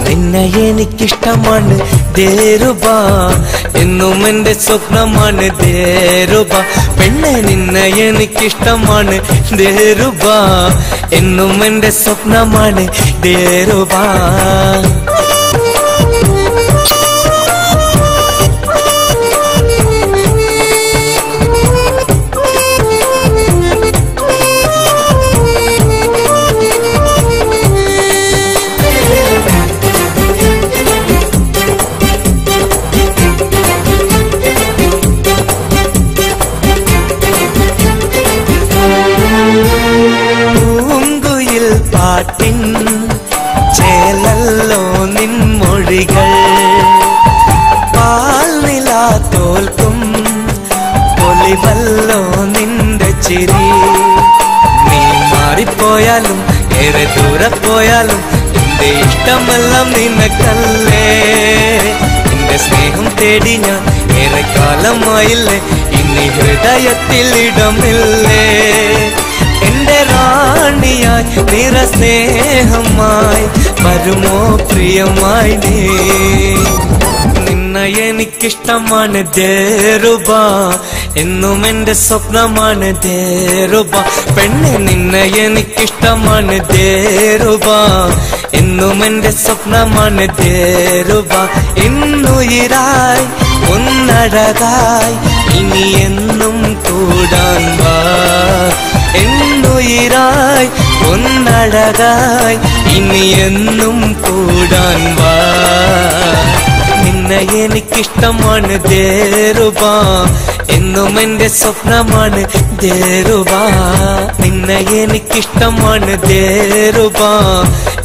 നിന്നെ എനിക്കിഷ്ടമാണ് ദേരുബ എന്നും എന്റെ സ്വപ്നമാണ് ദേരുബ പെണ്ണെ നിന്നെ എനിക്കിഷ്ടമാണ് ദേരുബ എന്നും എന്റെ സ്വപ്നമാണ് ദേരുബ ഏറെ ദൂരെ പോയാലും എന്റെ ഇഷ്ടമെല്ലാം നിനക്കല്ലേ. എന്റെ സ്നേഹം തേടി ഞാൻ ഏറെ കാലമായില്ലേ ഇനി ഹൃദയത്തിൽ ഇടമില്ലേ. എന്റെ റാണിയായി നിറ സ്നേഹമായി വരുമോ പ്രിയമായി നിന്നെ എനിക്കിഷ്ടമാണ് ദേറുബ എന്നും എന്റെ സ്വപ്നമാണ് ദേറുബ പെണ്ണെ നിന്നെ എനിക്കിഷ്ടമാണ് ദേറുബ എന്നും എന്റെ സ്വപ്നമാണ് ദേറുബ ഇന്നുയിരായി ഒന്നഴകായി ഇനി എന്നും കൂടാൻ വാ. എന്നുയിരായി ഇനി എന്നും കൂടാൻ വാ. നിന്നെ എനിക്കിഷ്ടമാണ് ദേറുബ എന്നും എന്റെ സ്വപ്നമാണ് ദേറുബ നിന്നെ എനിക്കിഷ്ടമാണ് ദേറുബ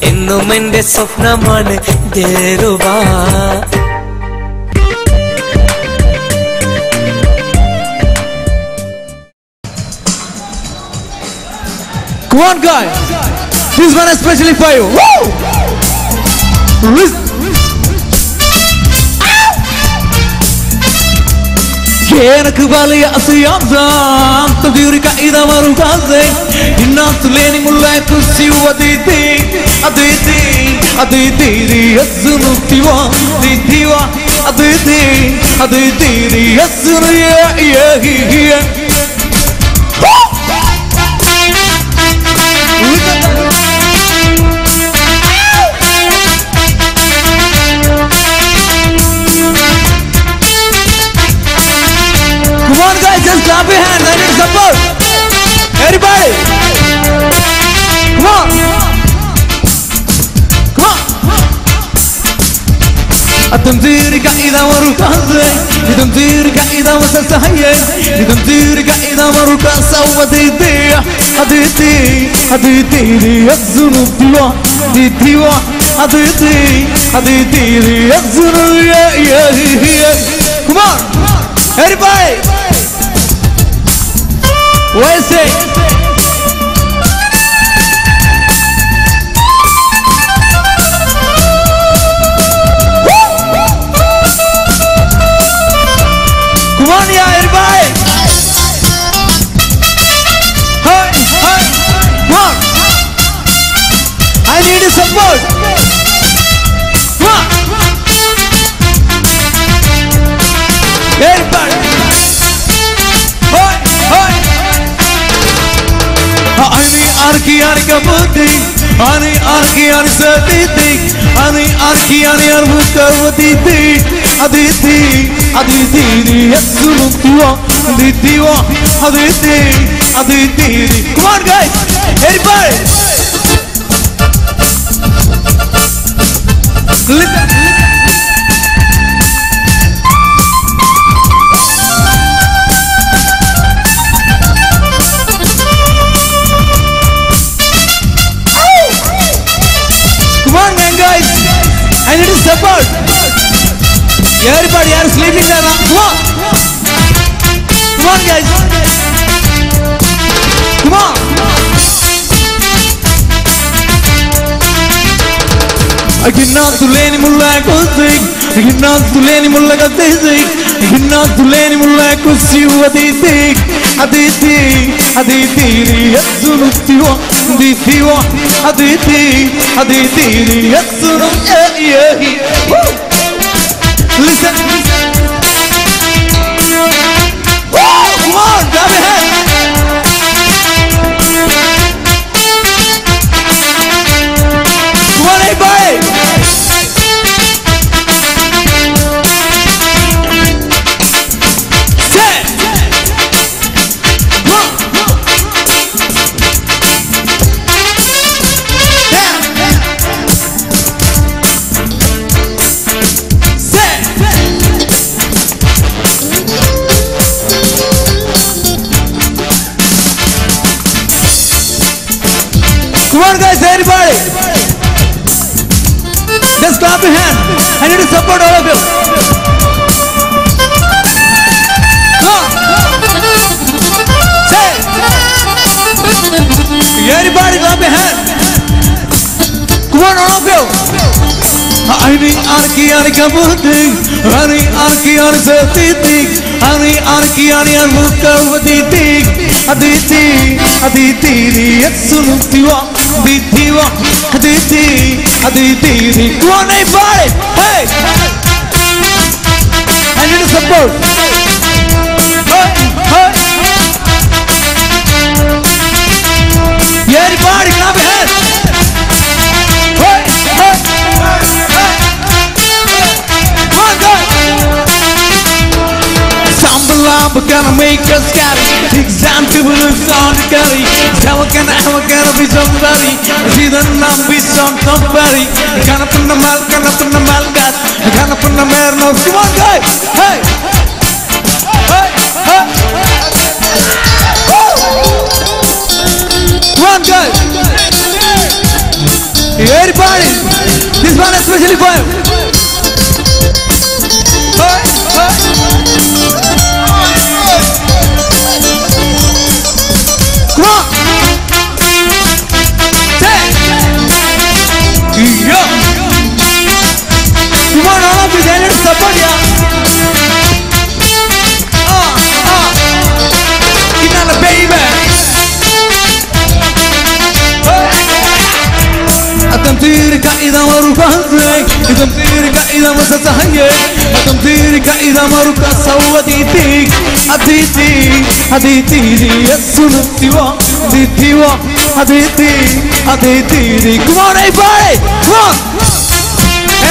എന്നും എന്റെ സ്വപ്നമാണ് ദേറുബ Come on, guys. This one especially for you. Woo! Listen. எனக்கு வலிய அசையாம் தவிரிக்க இத வரும் காசை இன்னாத்துலேனி முள்ளாய்க்கு சிவதிதி அதிதி அதிதி யசுனு திவா திதிவா அதிதி அதிதி யசுனு யே யே யே microphone, guys. Just clap your hands. I need support. Everybody. Come on. Come on. أدم ديرك إذا وروك أزاي يدم ديرك إذا وسلسة هيا يدم ديرك إذا وروك أسوى دي دي أديتي أديتي لي الزنوب ديوا دي ديوا أديتي أديتي لي الزنوب يا يا يا Come on! Everybody! It? Come on, yeah, everybody! Hey, hey! I need support! Everybody! Hey, hey! Ani arki ani kabuti, ani arki ani satiti, ani arki ani arbu kavati, aditi, aditi, yasulutua, aditi, aditi, aditi. Come on, guys, everybody. Listen. Come guys. I need support. Everybody are sleeping there. Now. Come on. Come on, guys. Come on. గిన్నాత్తు లేని ముళ్ళ కోసి గిన్నాత్తు లేని ముళ్ళ కత్తేసి గిన్నాత్తు లేని ముళ్ళ కుసి అదైతే అదైతే అదైతే నీ ఎత్తు నృత్యో حديثي وحديثي حديثي ليكسر الآياه لسان What about clap your hand. I need to support all of you. Say. Everybody clap your hand. Come on, all of you. Ani arki ani kabuti, ani arki ani satiti, ani arki ani armukavati, aditi, aditi, yatsunutiwa, aditiwa, Aditi won, Aditi, Aditi, Aditi நீக்குவனை பாடு Hey, I need support. Everybody clap your hands. Hey, hey. بلاب كان ميك اسكاري تكزام تبلو سون كاري جاو كان احوى كان في زمباري جيدا نام في سون تنباري كان بنا مال كان بنا مال كات كان بنا مير نو سوان جاي هاي One guy. Everybody, this one especially for you. مرقصك أتمثيلك إذا مسسهيك أتمثيلك إذا مرقص سوديتك أديتي أديتي يسنتيوا أديتيوا أديتي أديتي Come on everybody Come on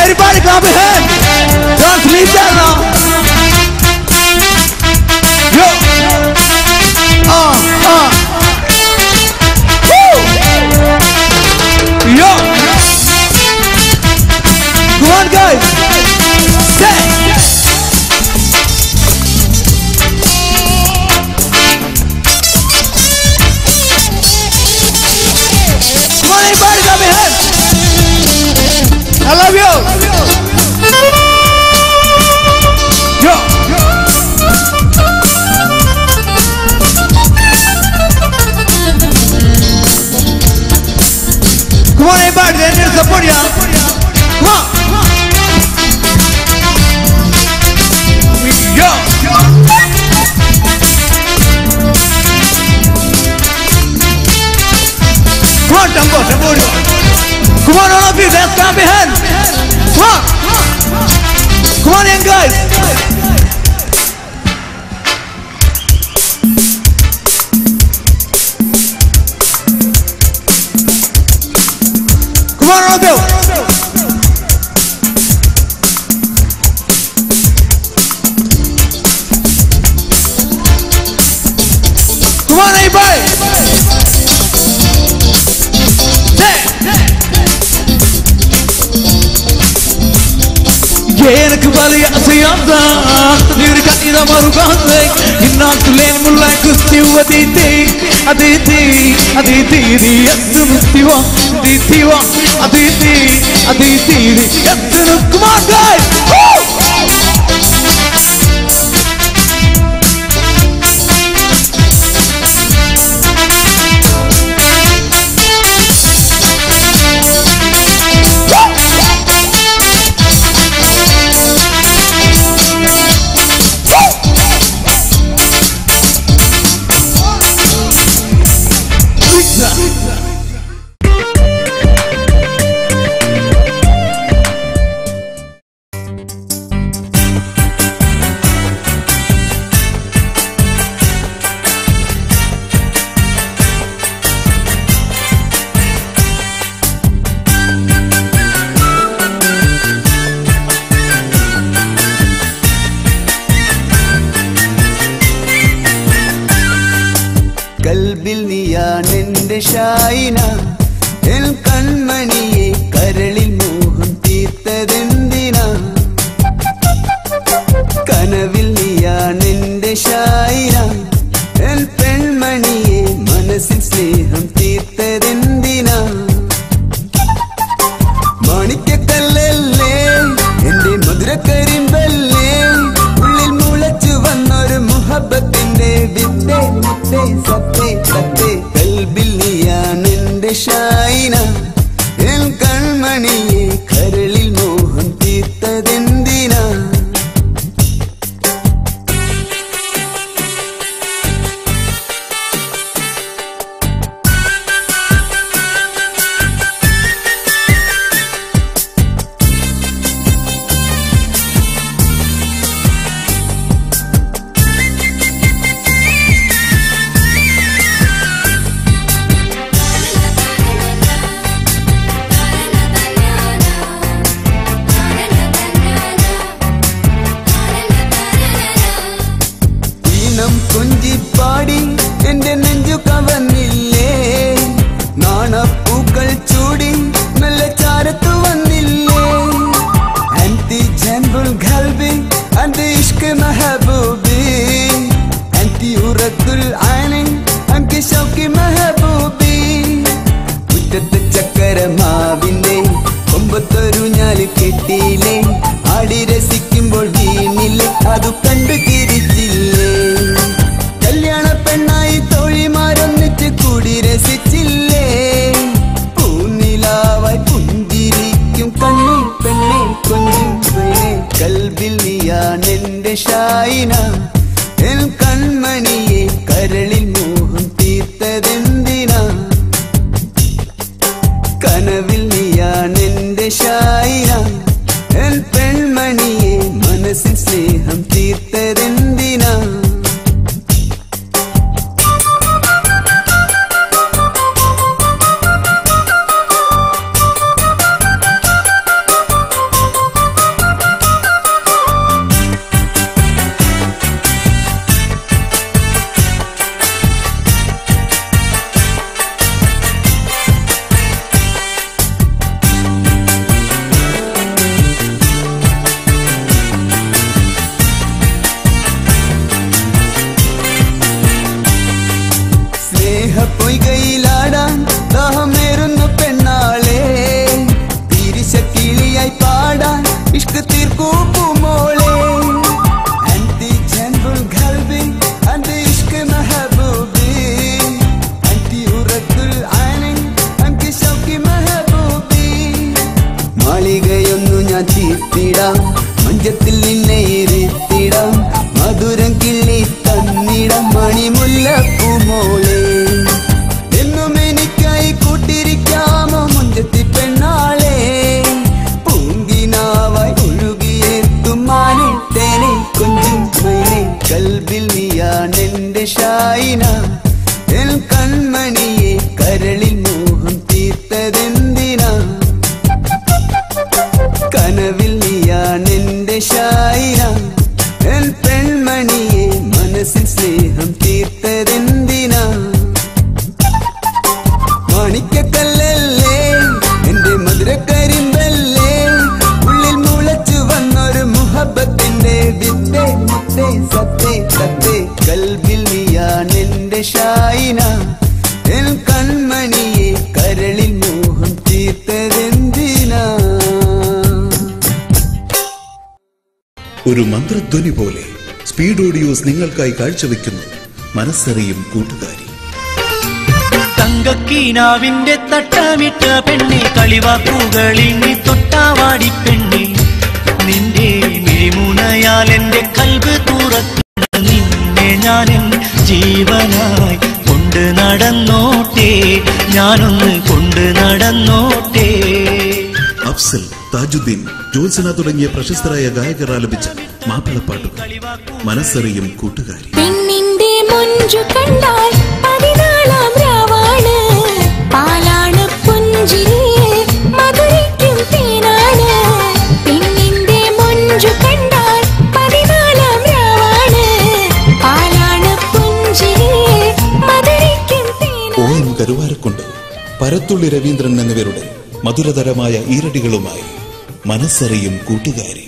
Everybody clap your hands Don't sleep there now Yo Ah ah Woo Yo! one, guys. Yeah. Come on, everybody clap your hands. I love you. Yo. Come on, everybody, let's support you. Come on, jump tango jump bolu? Come on, all of you, let's clap your hands. Come on. Come on, young guys. Come on, all of you. எனக்கு பலிய அசையாதான் நீரு கட்டித மறுபாதை இந்நாட்டுலே முல்லை குஸ்திவ தீத்தி அதித்தி அதித்தி இது எத்து முத்திவா தீத்திவா அதித்தி அதித்தி இது எத்து நுக்குமாட்டாய் shaina നിങ്ങൾക്കായി കാഴ്ചവെക്കുന്നു. മനസ്സറിയും കൂട്ടുകാരി. തങ്കക്കീനാവിന്റെ തട്ടമിട്ട പെണ്ണെ കളിവാക്കുകളിൽ നീ തൊട്ടാവാടി പെണ്ണെ. നിന്റെ മിഴിമുണയാൽ എന്റെ കൽബ് തുറക്കുന്ന നിന്നെ ഞാനും ജീവനായി കൊണ്ട് നടന്നോട്ടെ. ഞാനൊന്ന് കൊണ്ട് നടന്നോട്ടെ. അഫ്സൽ താജുദ്ദീൻ ജോത്സന തുടങ്ങിയ പ്രശസ്തരായ ഗായകർ ആലപിച്ച മാപ്പിളപ്പാട്ടുകൾ. മനസ്സറിയും കൂട്ടുകാരി. പെണ്ണിന്റെ മുഞ്ചു കണ്ടാൽ പതിനാലാം രാവാണ്. പാലാണ് പുഞ്ചിരിയെ മധുരയ്ക്കും തേനാണ്. പെണ്ണിന്റെ മുഞ്ചു കണ്ടാൽ പതിനാലാം രാവാണ്. പാലാണ് പുഞ്ചിരിയെ മധുരയ്ക്കും ഓ എം കരുവാരക്കുണ്ട്. പരത്തുള്ളി രവീന്ദ്രൻ എന്നിവരുടെ മധുരതരമായ ഈരടികളുമായി മനസ്സറിയും കൂട്ടുകാരി.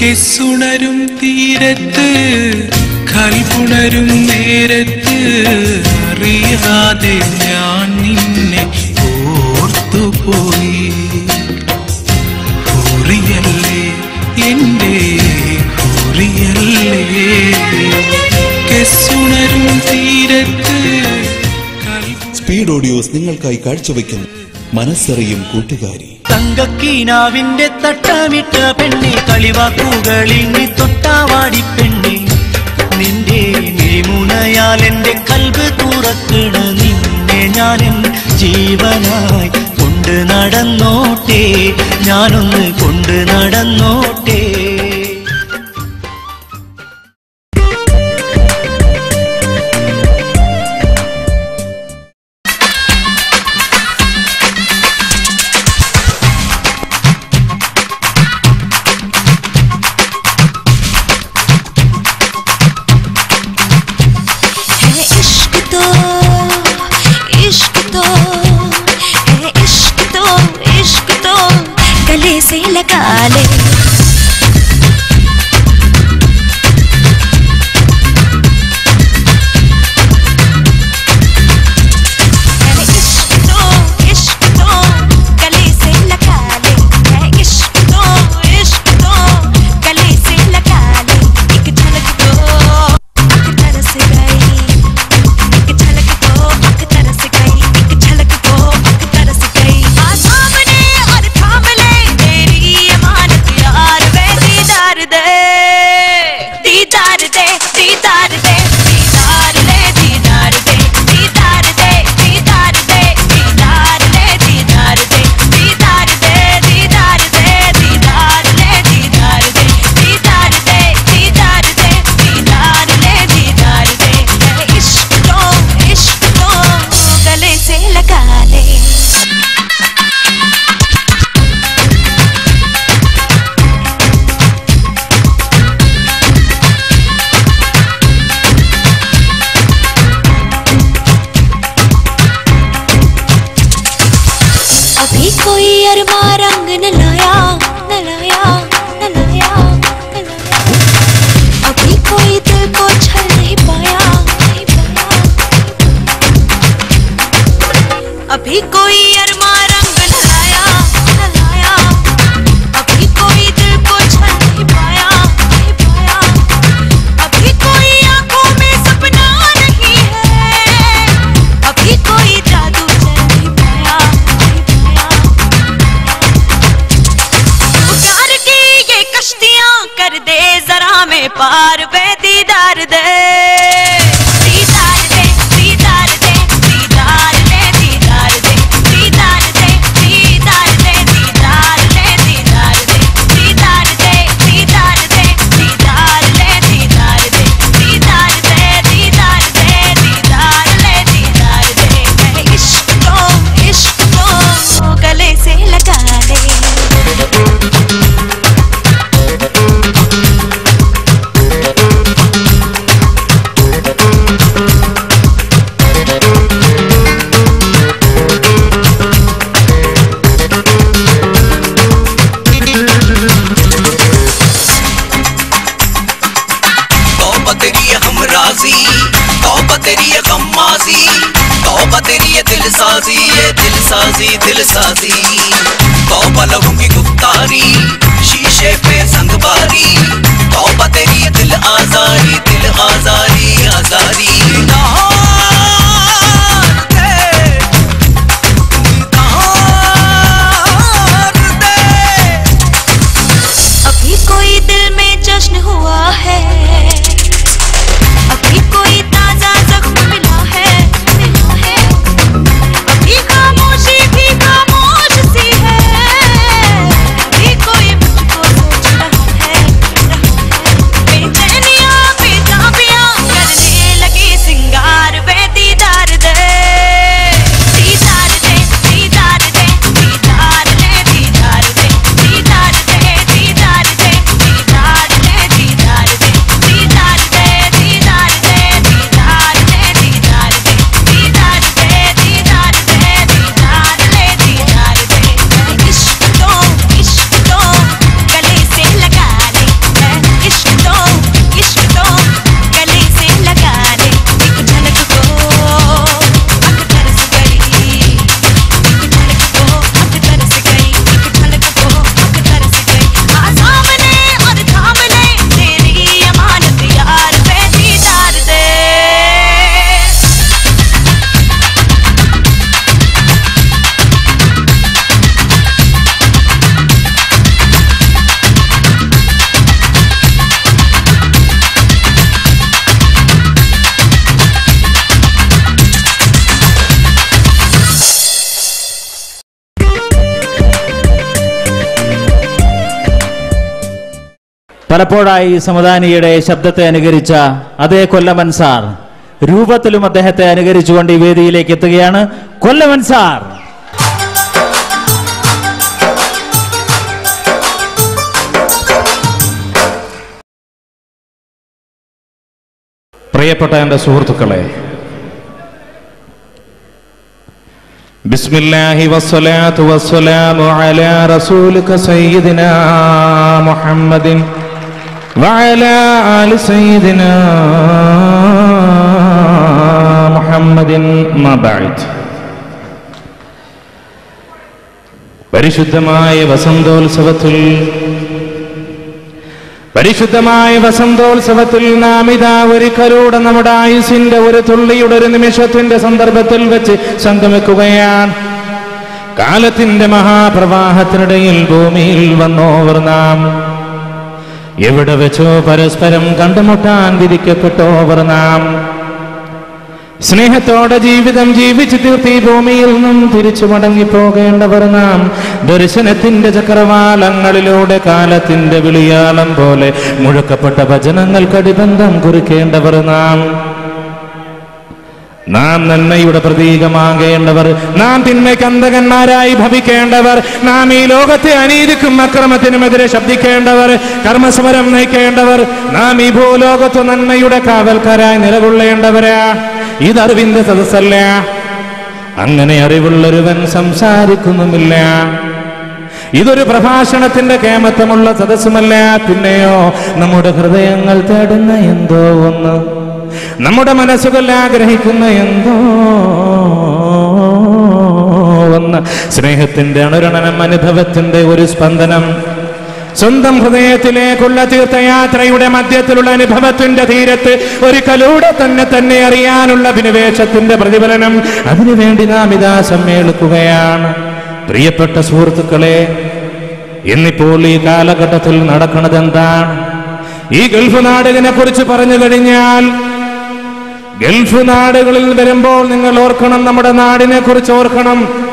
കെസ്സുണരും തീരത്ത് കൽപുണരും നേരത്ത് അറിയാതെ ഞാൻ നിന്നെ ഓർത്തുപോയി. ഹുറിയല്ലേ എന്റെ ഹുറിയല്ലേ കെസ്സുണരും തീരത്ത് സ്പീഡ് ഓഡിയോസ് നിങ്ങൾക്കായി കാഴ്ചവെക്കുന്നു. മനസ്സറിയും കൂട്ടുകാരി. തങ്കക്കീനാവിന്റെ തട്ടമിട്ട പെണ്ണി കളിവാക്കുകളിൽ നീ തൊട്ടാവാടി പെണ്ണി. നിന്റെ മിഴിമുനയാൽ എന്റെ കൽബ് തുറക്കണ നിന്നെ ഞാൻ ജീവനായി കൊണ്ട് നടന്നോട്ടെ. ഞാനൊന്ന് കൊണ്ട് നടന്നോട്ടെ. പലപ്പോഴായി സമദാനിയുടെ ശബ്ദത്തെ അനുകരിച്ച അതേ കൊല്ലമൻ സാർ രൂപത്തിലും അദ്ദേഹത്തെ അനുകരിച്ചുകൊണ്ട് ഈ വേദിയിലേക്ക് എത്തുകയാണ്. കൊല്ലമൻ സാർ. പ്രിയപ്പെട്ട എന്റെ സുഹൃത്തുക്കളെ ബിസ്മില്ലാഹി വസ്സലാത്തു വസ്സലാമു അലാ റസൂലിക സയ്യിദിനാ മുഹമ്മദിൻ وعلى آل سيدنا محمد ما بعد പരിശുദ്ധമായ വസന്തോത്സവത്തിൽ പരിശുദ്ധമായ വസന്തോത്സവത്തിൽ നാം ഇതാ ഒരിക്കലൂടെ നമ്മുടെ ആയുസിന്റെ ഒരു തുള്ളിയുടെ ഒരു നിമിഷത്തിന്റെ സന്ദർഭത്തിൽ വെച്ച് സംഗമിക്കുകയാണ് കാലത്തിന്റെ മഹാപ്രവാഹത്തിനിടയിൽ ഭൂമിയിൽ വന്നോവർ നാം എവിടെ വെച്ചോ പരസ്പരം കണ്ടുമുട്ടാൻ വിധിക്കപ്പെട്ടോവർ നാം സ്നേഹത്തോടെ ജീവിതം ജീവിച്ചു തീർത്തി ഭൂമിയിൽ നിന്നും തിരിച്ചു മടങ്ങിപ്പോകേണ്ടവർ നാം ദർശനത്തിന്റെ ചക്രവാലങ്ങളിലൂടെ കാലത്തിന്റെ വിളിയാളം പോലെ മുഴക്കപ്പെട്ട ഭജനങ്ങൾക്ക് അടിബന്ധം കുറിക്കേണ്ടവർ നാം നാം നന്മയുടെ പ്രതീകമാകേണ്ടവർ നാം തിന്മയ്ക്ക് അന്ധകന്മാരായി ഭവിക്കേണ്ടവർ നാം ഈ ലോകത്തെ അനീതിക്കും അക്രമത്തിനുമെതിരെ ശബ്ദിക്കേണ്ടവർ കർമ്മസമരം നയിക്കേണ്ടവർ നാം ഈ ഭൂലോകത്ത് നന്മയുടെ കാവൽക്കാരായി നിലകൊള്ളേണ്ടവരാ. ഇതറിവിന്റെ സദസ്സല്ല. അങ്ങനെ അറിവുള്ളൊരുവൻ സംസാരിക്കുന്നുമില്ല. ഇതൊരു പ്രഭാഷണത്തിന്റെ കേമത്വമുള്ള സദസ്സുമല്ല. പിന്നെയോ നമ്മുടെ ഹൃദയങ്ങൾ തേടുന്ന എന്തോ ഒന്ന്. നമ്മുടെ മനസ്സുകൾ ആഗ്രഹിക്കുന്ന എന്തോ ഒന്ന് സ്നേഹത്തിന്റെ അണുരണനം അനുഭവത്തിന്റെ ഒരു സ്പന്ദനം സ്വന്തം ഹൃദയത്തിലേക്കുള്ള തീർത്ഥയാത്രയുടെ മധ്യത്തിലുള്ള അനുഭവത്തിന്റെ തീരത്ത് ഒരു കലൂടെ തന്നെ തന്നെ അറിയാനുള്ള അഭിനിവേശത്തിന്റെ പ്രതിഫലനം. അതിനുവേണ്ടി നാം ഇതാ സമ്മേളിക്കുകയാണ്. പ്രിയപ്പെട്ട സുഹൃത്തുക്കളെ ഇന്നിപ്പോൾ ഈ കാലഘട്ടത്തിൽ നടക്കുന്നത് എന്താണ് ഈ ഗൾഫ് നാടുകളെ കുറിച്ച് പറഞ്ഞു കഴിഞ്ഞാൽ ഗൾഫ് നാടുകളിൽ വരുമ്പോൾ നിങ്ങൾ ഓർക്കണം നമ്മുടെ നാടിനെ കുറിച്ച് ഓർക്കണം.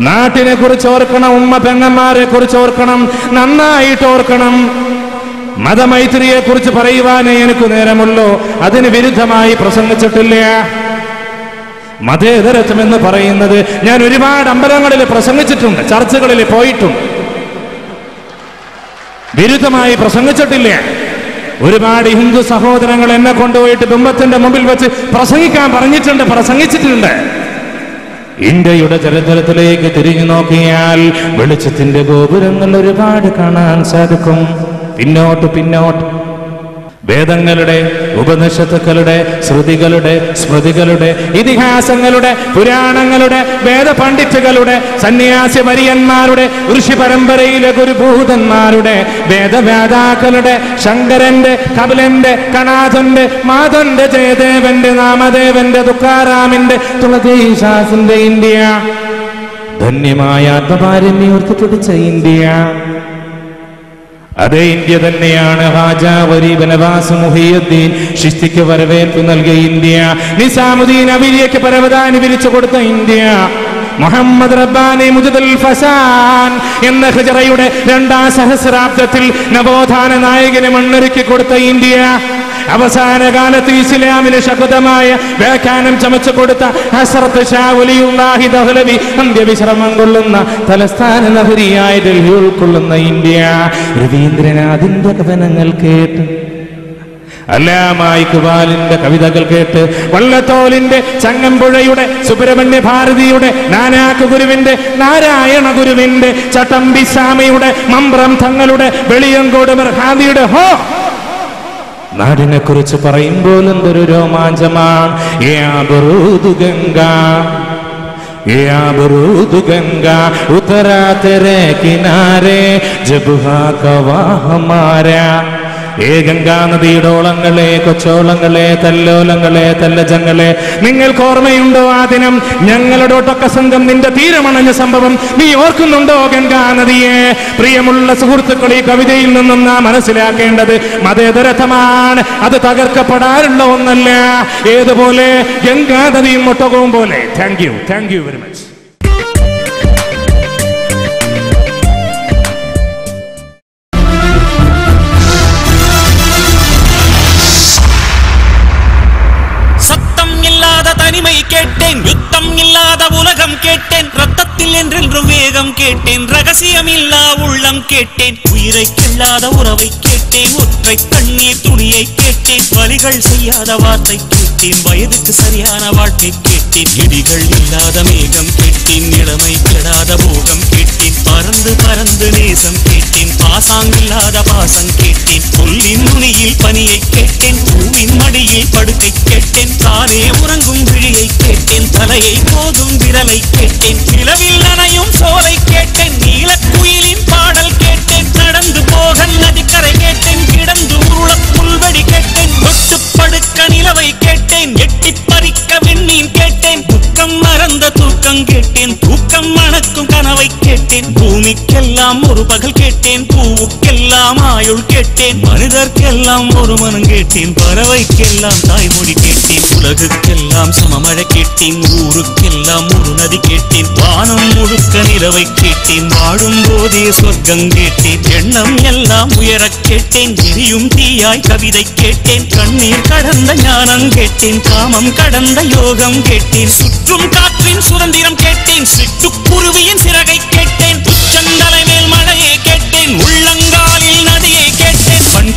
നാട്ടിനെ കുറിച്ച് ഓർക്കണം ഉമ്മ പെങ്ങന്മാരെ കുറിച്ച് ഓർക്കണം നന്നായിട്ട് ഓർക്കണം. മതമൈത്രിയെ കുറിച്ച് പറയുവാനേ എനിക്ക് നേരമുള്ളൂ. അതിന് വിരുദ്ധമായി പ്രസംഗിച്ചിട്ടില്ല. മതേതരത്വം എന്ന് പറയുന്നത് ഞാൻ ഒരുപാട് അമ്പലങ്ങളിൽ പ്രസംഗിച്ചിട്ടുണ്ട് ചർച്ചകളിൽ പോയിട്ടുണ്ട്. വിരുദ്ധമായി പ്രസംഗിച്ചിട്ടില്ല. ഒരുപാട് ഹിന്ദു സഹോദരങ്ങൾ എന്നെ കൊണ്ടുപോയിട്ട് ബിംബത്തിന്റെ മുമ്പിൽ വെച്ച് പ്രസംഗിക്കാൻ പറഞ്ഞിട്ടുണ്ട് പ്രസംഗിച്ചിട്ടുണ്ട്. ഇന്ത്യയുടെ ചരിത്രത്തിലേക്ക് തിരിഞ്ഞു നോക്കിയാൽ വെളിച്ചത്തിന്റെ ഗോപുരങ്ങൾ ഒരുപാട് കാണാൻ സാധിക്കും. പിന്നോട്ട് പിന്നോട്ട്. വേദങ്ങളുടെ ഉപനിഷത്തുക്കളുടെ ശ്രുതികളുടെ സ്മൃതികളുടെ ഇതിഹാസങ്ങളുടെ പുരാണങ്ങളുടെ വേദപണ്ഡിറ്റുകളുടെ സന്യാസി വരിയന്മാരുടെ ഋഷി പരമ്പരയിലെ ഗുരുഭൂതന്മാരുടെ വേദവേദാക്കളുടെ ശങ്കരന്റെ കപിലന്റെ കണാഥന്റെ മാധവന്റെ ജയദേവന്റെ നാമദേവന്റെ തുക്കാറാമിന്റെ തുളതീശാസിന്റെ ഇന്ത്യ. ധന്യമായ ആത്മപാരമ്യോർത്ത് പിടിച്ച ഇന്ത്യ. അതേ ഇന്ത്യ തന്നെയാണ് ഹാജാ ബനവാസ് മുഹിയുദ്ദീൻ ഷിസ്തിക്ക് വരവേൽപ്പ് നൽകിയ ഇന്ത്യ. നിസാമുദ്ദീൻ അബിലിയക്ക് പരവതാനി വിരിച്ചു കൊടുത്ത ഇന്ത്യ. മുഹമ്മദ് റബ്ബാനി മുജദുൽ ഫസാൻ എന്ന ഹിജറയുടെ രണ്ടാം സഹസ്രാബ്ദത്തിൽ നവോത്ഥാന നായകനെ മണ്ണൊരുക്കി കൊടുത്ത ഇന്ത്യ. അവസാന കാലത്ത് ഇസ്ലാമിന് ശക്തമായ വ്യാഖ്യാനം ചമച്ചു കൊടുത്ത ഹസ്രത്ത് ഷാവുലിയുള്ളാഹി ദഹ്ലവി അന്ത്യവിശ്രമം കൊള്ളുന്ന തലസ്ഥാന നഗരിയായ ഡൽഹി ഉൾക്കൊള്ളുന്ന ഇന്ത്യ. രവീന്ദ്രനാഥിന്റെ കഥനങ്ങൾ കേട്ട് അല്ലാമായിക്കുവാലിന്റെ കവിതകൾ കേട്ട് വള്ളത്തോലിന്റെ ചങ്ങമ്പുഴയുടെ സുബ്രഹ്മണ്യ ഭാരതിയുടെ നാനാക്ക് ഗുരുവിന്റെ നാരായണ ഗുരുവിന്റെ ചട്ടമ്പി സ്വാമിയുടെ മമ്പ്രം തങ്ങളുടെ വെളിയങ്കോട് മർഹാദിയുടെ ഹോ നാടിനെ കുറിച്ച് പറയുമ്പോൾ എന്തൊരു രോമാഞ്ചമാണ്? ഉത്തരാ തെരെ കിനാരെ ജബ് ഹാ കവാ ഹമാരാ ഏ ഗംഗാ നദിയുടെ ഓളങ്ങളെ കൊച്ചോളങ്ങളെ തല്ലോലങ്ങളെ തല്ലജങ്ങളെ നിങ്ങൾക്ക് ഓർമ്മയുണ്ടോ ആ ദിനം? ഞങ്ങളുടെ ഒട്ടൊക്കെ സംഘം നിന്റെ തീരമണഞ്ഞ സംഭവം. നീ ഓർക്കുന്നുണ്ടോ ഗംഗാ നദിയെ? പ്രിയമുള്ള സുഹൃത്തുക്കൾ ഈ കവിതയിൽ നിന്നും നാം മനസ്സിലാക്കേണ്ടത് മതേതരഥമാണ് അത് തകർക്കപ്പെടാറുള്ള ഒന്നല്ല. ഏതുപോലെ? ഗംഗാ നദിയും ഒട്ടകവും പോലെ. Thank you thank you very much உள்ளம் கேட்டேன் ரகசியம் இல்லா உள்ளம் கேட்டேன். உயிரை கில்லாத உறவை கேட்டேன் ஒற்றை தண்ணீர் துணியை கேட்டேன். வழிகள் செய்யாத வார்த்தை கேட்டேன் வயதுக்கு சரியான வாழ்க்கை கேட்டேன். இடிகள் இல்லாத மேகம் கேட்டேன் இளமை கெடாத போகம் கேட்டேன். பறந்து பறந்து நேசம் கேட்டேன் பாசாங்கில்லாத பாசம் கேட்டேன். புல்லின் நுனியில் பனியை கேட்டேன் பூவின் மடியில் படுக்கை கேட்டேன். தானே உறங்கும் விழியை கேட்டேன் தலையை போதும் விரலை கேட்டேன். நிலவில் நனையும் சோலை கேட்டேன் நீல குயிலின் பாடல் கேட்டேன் நடந்து போக நதிக்கரை கேட்டேன் கிடந்து உருள புல்வெடி கேட்டேன் தொட்டு படுக்க நிலவை கேட்டேன் எட்டி பறிக்க விண்மீன் கேட்டேன் துக்கம் மறந்த தூக்கம் கேட்டேன் தூக்கம் மணக்கும் கனவை கேட்டேன் பூமிக்கெல்லாம் ஒரு பகல் கேட்டேன் பூவுக்கெல்லாம் ஆயுள் கேட்டேன் மனிதர்க்கெல்லாம் ஒரு மனம் கேட்டேன் பறவைக்கெல்லாம் தாய்மொழி கேட்டேன் உலகுக்கெல்லாம் சமமழை கேட்டேன் ஊருக்கெல்லாம் ஒரு நதி கேட்டேன் வானம் முழுக்க நிலவை கேட்டேன் வாழும் போதே சொர்க்கம் கேட்டேன் எண்ணம் எல்லாம் உயரக் கேட்டேன் எரியும் தீயாய் கவிதை கேட்டேன் கண்ணீர் கடந்த ஞானம் கேட்டேன் காமம் கடந்த யோகம் கேட்டேன். சுற்றும் காற்றின் சுதந்திரம் கேட்டேன் சிட்டுக்குருவியின் சிறகை கேட்டேன். புச்சந்தலை மேல் மழையை கேட்டேன். உள்ள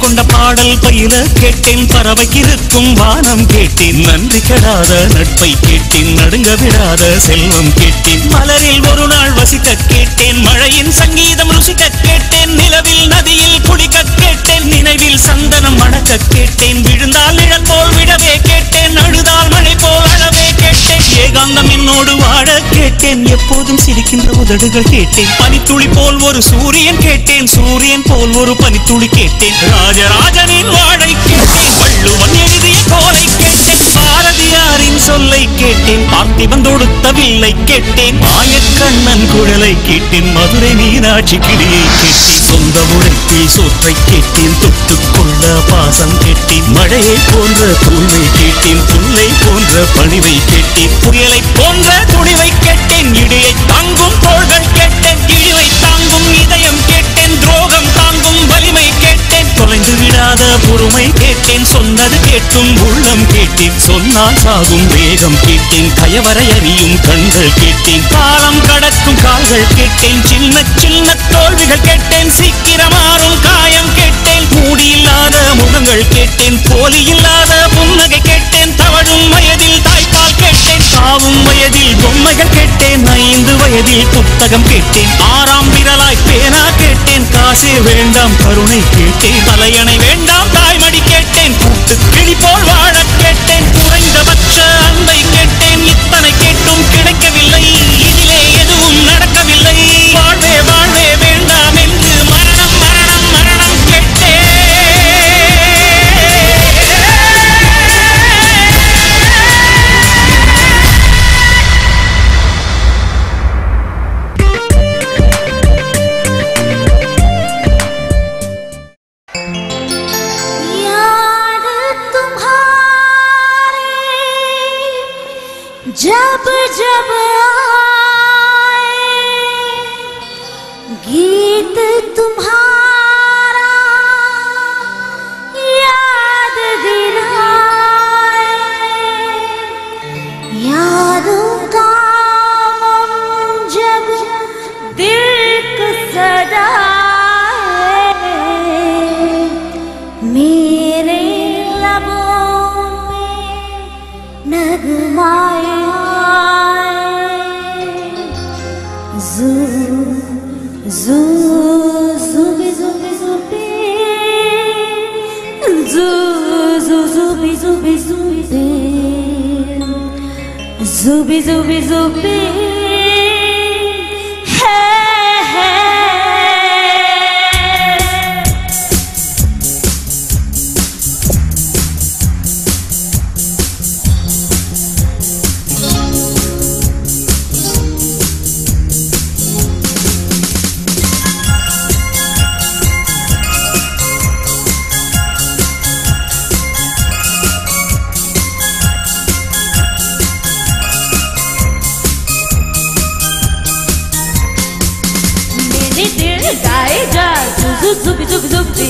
கொண்ட பாடல் பயில கேட்டேன். பறவை இருக்கும் வானம் கேட்டேன். நன்றி கெடாத நட்பை கேட்டேன். நடுங்க விடாத செல்வம் கேட்டேன். மலரில் ஒரு நாள் வசிக்க கேட்டேன். மழையின் சங்கீதம் ருசிக்க கேட்டேன். நிலவில் நதியில் குடிக்க கேட்டேன். நினைவில் சந்தனம் மணக்க கேட்டேன். விழுந்தால் நிழல் போல் விடவே கேட்டேன். அழுதால் மழை போல் அழவே கேட்டேன். ஏகாந்தம் என்னோடு வாழ கேட்டேன். எப்போதும் சிரிக்கின்ற உதடுகள் கேட்டேன். பனித்துளி போல் ஒரு சூரியன் கேட்டேன். சூரியன் போல் ஒரு பனித்துளி கேட்டேன். ராஜராஜனின் வாழை கேட்டேன். வள்ளுவன் எழுதிய கோலை கேட்டேன் பாரதியாரின் சொல்லை கேட்டேன்? பார்த்திபன் தொடுத்தவில்லை கேட்டேன். மாயக்கண்ணன் குழலை கேட்டேன். மதுரை மீனாட்சி கிளியை கேட்டேன். சொந்த உழைப்பில் சோற்றை கேட்டேன். தொட்டுக்கொள்ள பாசம் கேட்டேன். மழையை போன்ற தூய்மை கேட்டேன். புல்லை போன்ற பணிவை கேட்டேன். புயலை போன்ற துணிவை கேட்டேன். இடையை தங்கும் தோள்கள் கேட்டேன். கேட்டேன் விடாத பொறுமை கேட்டேன். சொன்னது கேட்டும் உள்ளம் கேட்டேன். சொன்னால் சாகும் வேகம் கேட்டேன். கயவரை அறியும் கண்கள் கேட்டேன். காலம் கடக்கும் கால்கள் கேட்டேன். சின்ன சின்ன தோல்விகள் கேட்டேன். சீக்கிரமாறும் காயம் கேட்டேன். மூடி இல்லாத முகங்கள் கேட்டேன். போலி இல்லாத புன்னகை கேட்டேன். தவழும் வயதில் தாய்ப்பால் கேட்டேன். சாவும் வயதில் பொம்மைகள் கேட்டேன். ஐந்து வயதில் புத்தகம் கேட்டேன். ஆறாம் விரலாய் பேனா கேட்டேன். காசே வேண்டாம் கருணை கேட்டேன். தலை பையனை வேண்டாம் தாய்மடி கேட்டேன். கூட்டு கிளி போல் வாழ கேட்டேன். குறைந்தபட்ச அன்பை கேட்டேன். இத்தனை கேட்டும் கிடைக்கவில்லை. இதிலே எதுவும் நடக்கவில்லை. வாழ்வே வாழ்வே झुझु झुक झुकती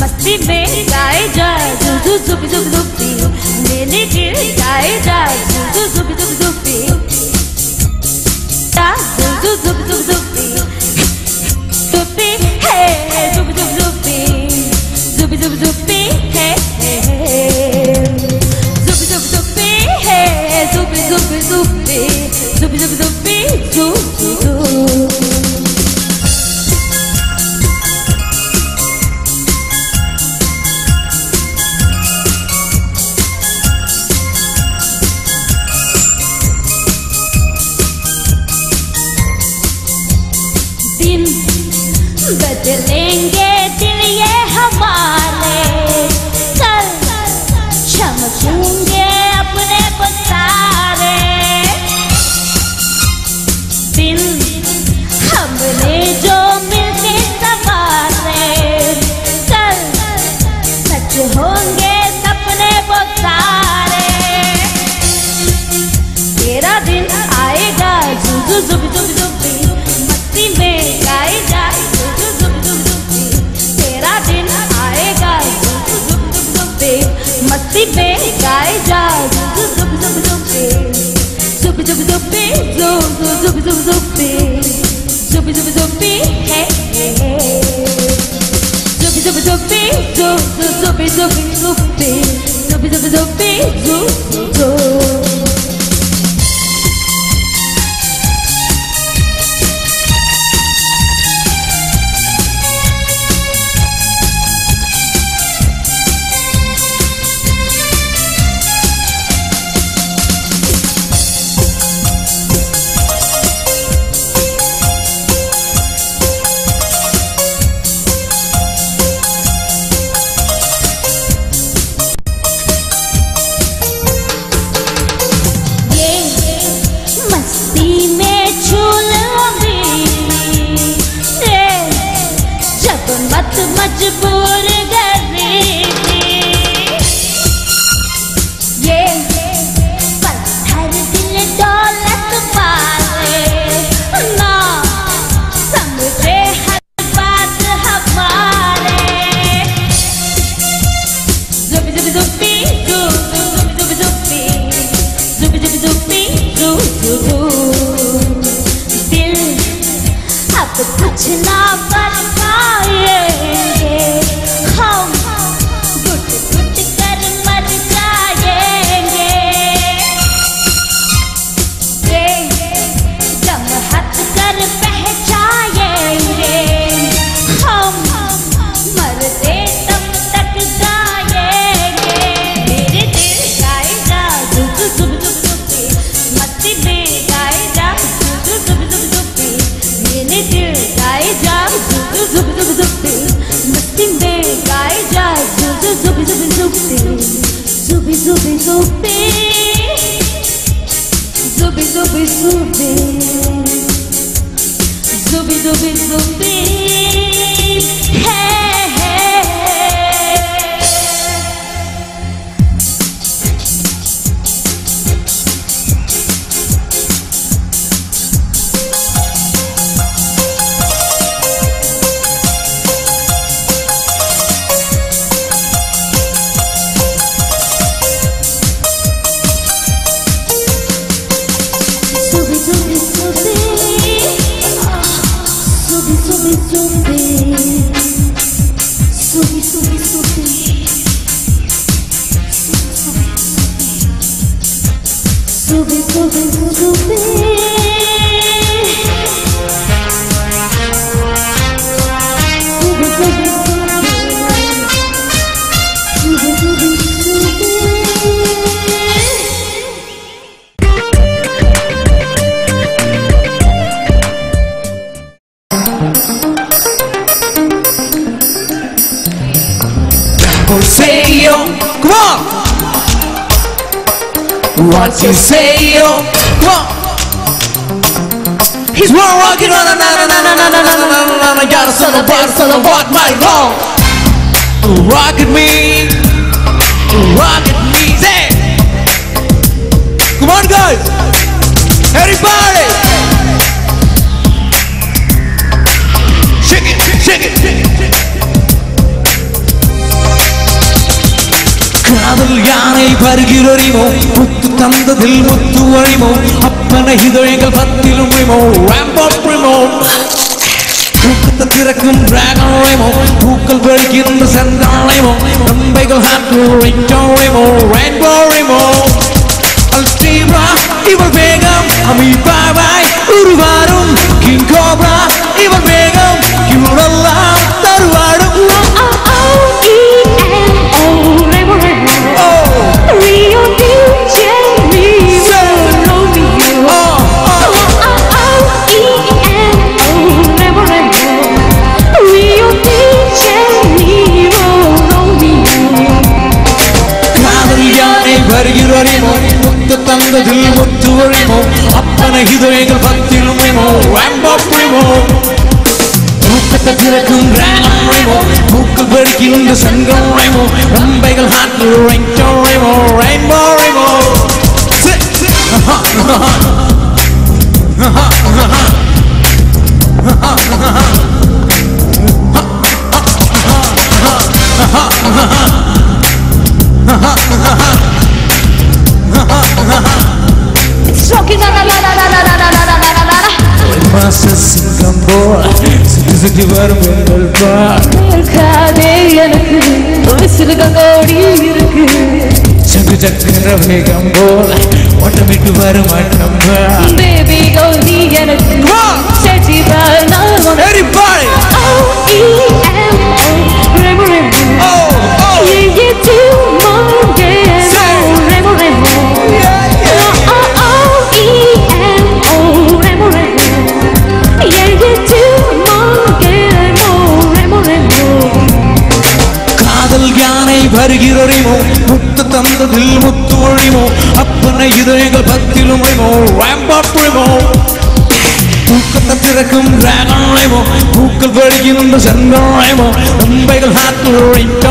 मस्ती में गाए जाए झुझु झुक झुक झुकती मेले के गाए जाए झुझु झुक झुक झुकती झुझु झुक झुक झुकती झुकती है झुक झुक झुकती झुक झुक झुकती है झुक झुक झुकती है झुक झुक झुकती झुक झुक झुकती झुक झुक बदलेंगे zupi, zu, zu, zupi, zupi, zupi, zupi, zupi, zupi, zu, zu. ginda sendo emo, un bagel hat rape.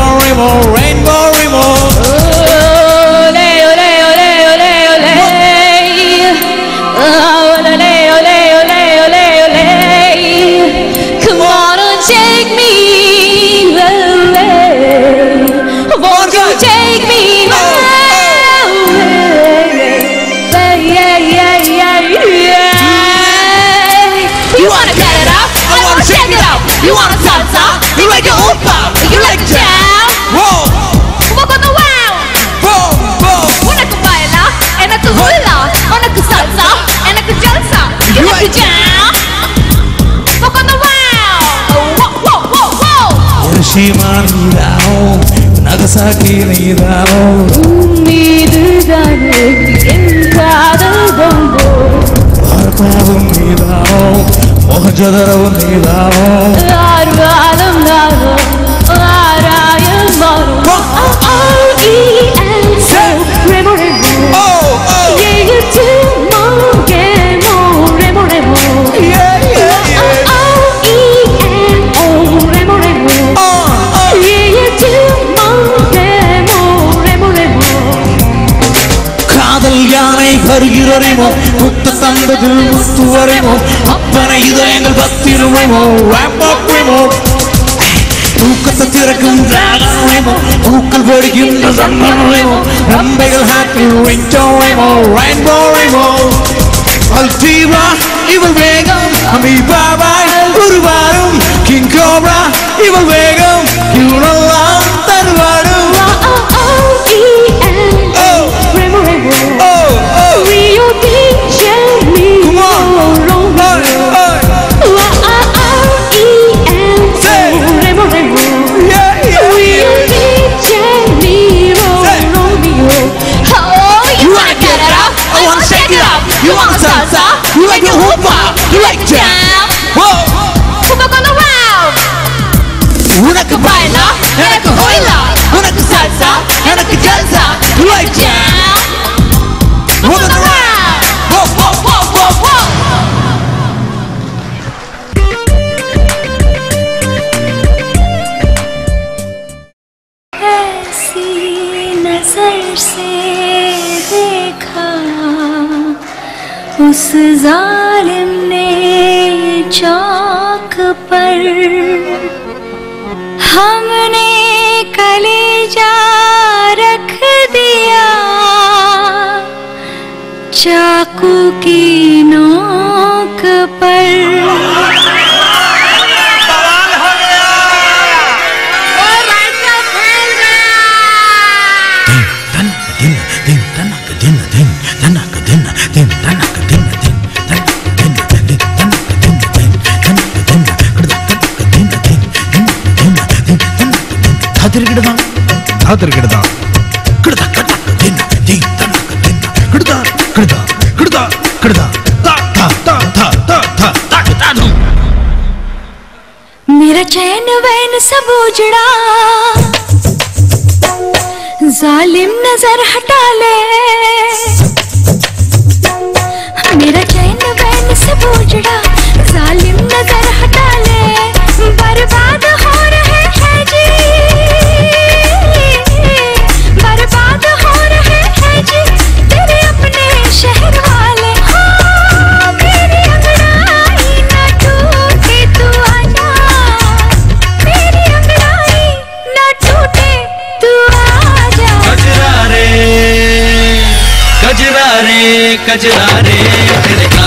சாட்சி நீதானோ? மீதுதானோ பார்த்தாவும் நீதானோ? மோகஜதரவும் நீதானோ? வருகிறோமோ புத்த சந்ததில் முத்து வரைமோ அப்பனை இதயங்கள் பத்திருமோ வேப்பாக்குமோ தூக்கத்தை திறக்கும் ராகமோ பூக்கள் வெடிக்கின்ற சந்தனமோ நம்பைகள் ஹாப்பி வெஞ்சோமோ ரெயின்போமோ அல்டீவா இவள் வேகம் அமீபாபாய் ஒரு வாரம் கிங் கோப்ரா இவள் வேகம் இவ்வளவு 打砸！你来我。காத்திருக்கிறதா கிடுதா கிடுதா என்ன ஜெய் தனா என்ன கிடுதா கிடுதா கிடுதா கிடுதா தா தா தா தா தா தா தா தா தா मेरा चैन वैन सब उजड़ा जालिम नज़र हटा ले मेरा चैन वैन सब उजड़ा जालिम नज़र हटा कजरा रे तेरे का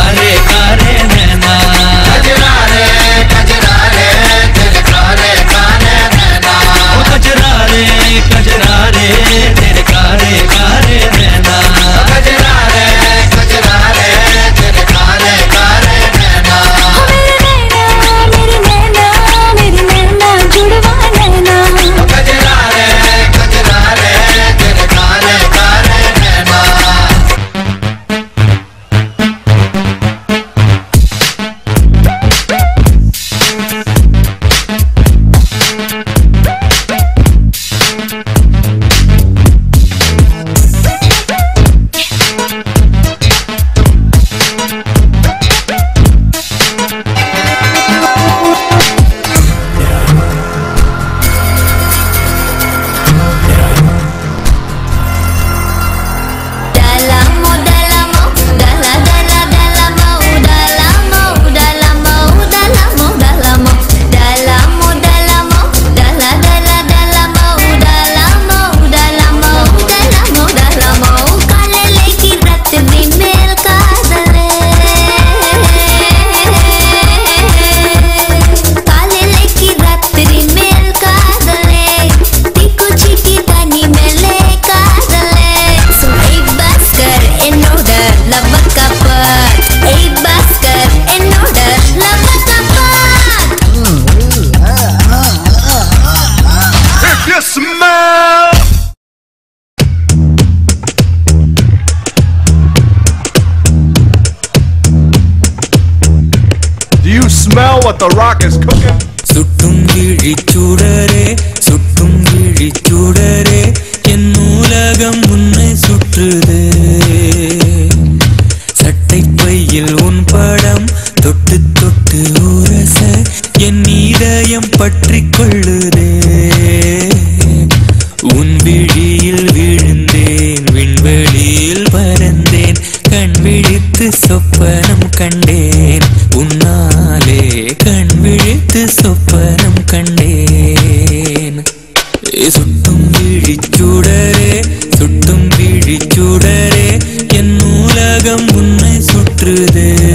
கண் விழித்து சொப்பனம் கண்டேன். உன்னாலே கண் விழித்து சொப்பனம் கண்டேன். சுட்டும் விழிச்சுடரே சுட்டும் விழிச்சுடரே என் நூலகம் உன்னை சுற்றுதே.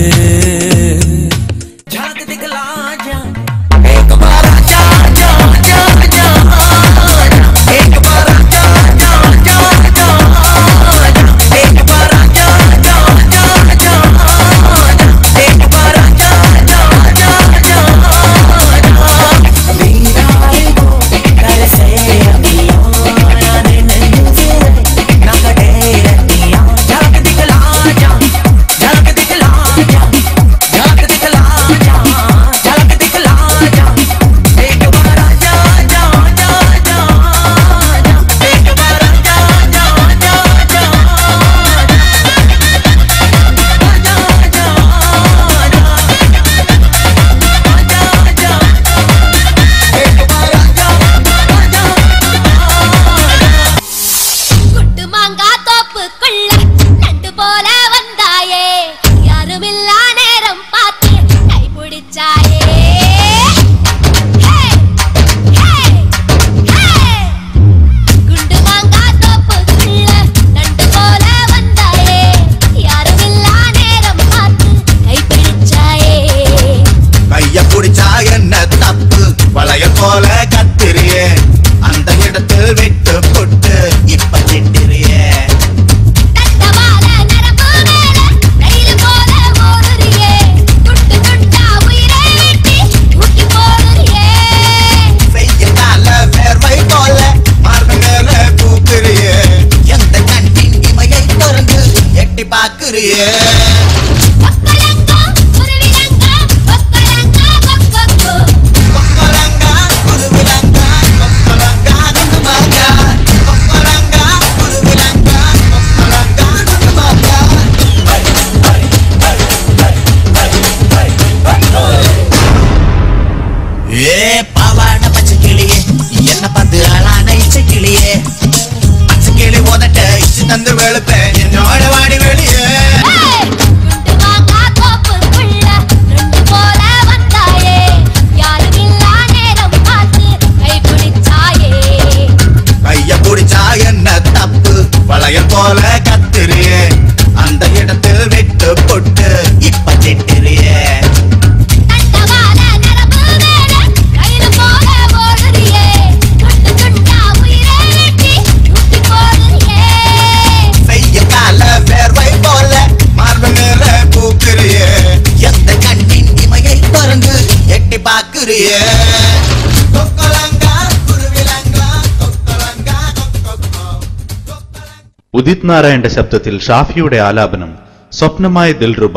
നാരായണന്റെ ശബ്ദത്തിൽ ഷാഫിയുടെ ആലാപനം സ്വപ്നമായ ദിൽറുബ.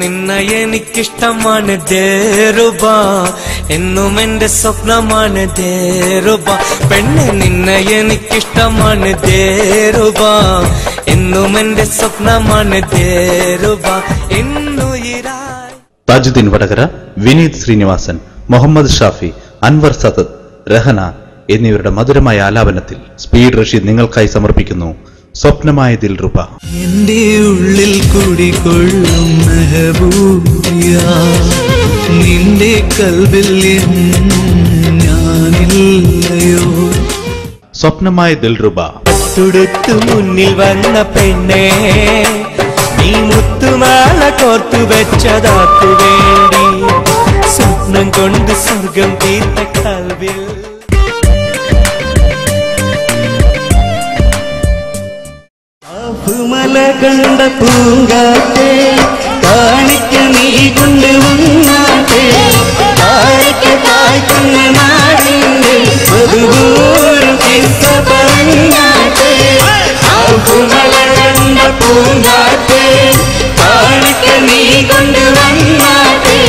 നിന്ന എനിക്കിഷ്ടമാണ് ദേറുബ എന്നും എന്റെ സ്വപ്നമാണ് ദേറുബ പെണ്ണ് നിന്ന എനിക്കിഷ്ടമാണ് ദേറുബ എന്നും എന്റെ സ്വപ്നമാണ് ദേറുബ എന്നു താജുദ്ദീൻ വടകര വിനീത് ശ്രീനിവാസൻ മുഹമ്മദ് ഷാഫി അൻവർ സദത് രഹന എന്നിവരുടെ മധുരമായ ആലാപനത്തിൽ സ്പീഡ് റഷീദ് നിങ്ങൾക്കായി സമർപ്പിക്കുന്നു. സ്വപ്നമായ ദിൽറുബ എന്റെ ഉള്ളിൽ കുടികൊള്ളും മെഹബൂബിയ. നിന്റെ കൽവിൽ ഞാനില്ലയോ? സ്വപ്നമായ ദിൽറുബ തുടുത്തു മുന്നിൽ വന്ന പെണ്ണെ നീ മുത്തുമാല കോർത്തു വെച്ചതാക്കു വേണ്ടി സ്വപ്നം കൊണ്ട് സ്വർഗം തീർത്ത കൽവിൽ பூமல கண்ட பூங்காட்டே காணிக்க நீ கொண்டு உன்னாட்டே தாய்க்கு தாய் கண்ண நாடிந்தே பொதுவோர் பேச பரங்காட்டே பூமல கண்ட பூங்காட்டே காணிக்க நீ கொண்டு வந்தாட்டே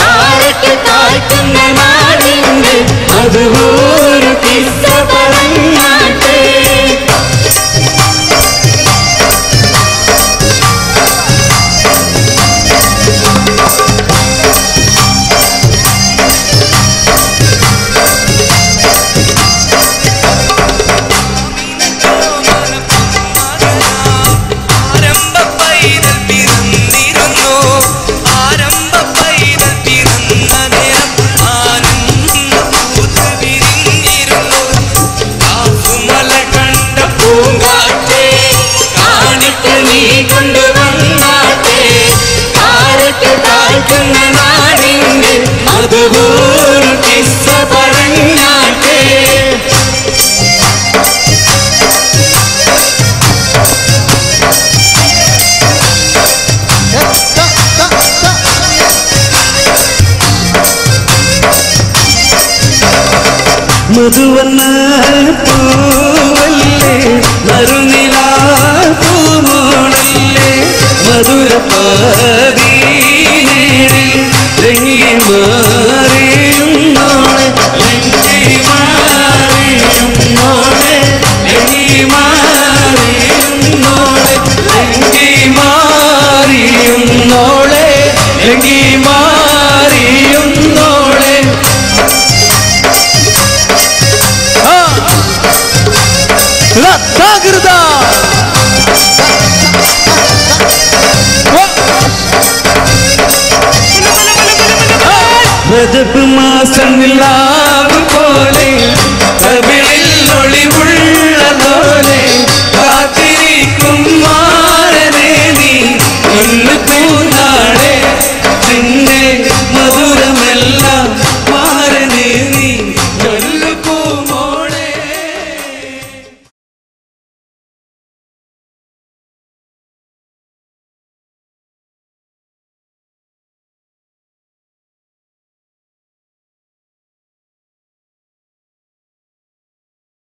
தாய்க்கு தாய் கண்ண நாடிந்தே பொதுவோர் பேச سملا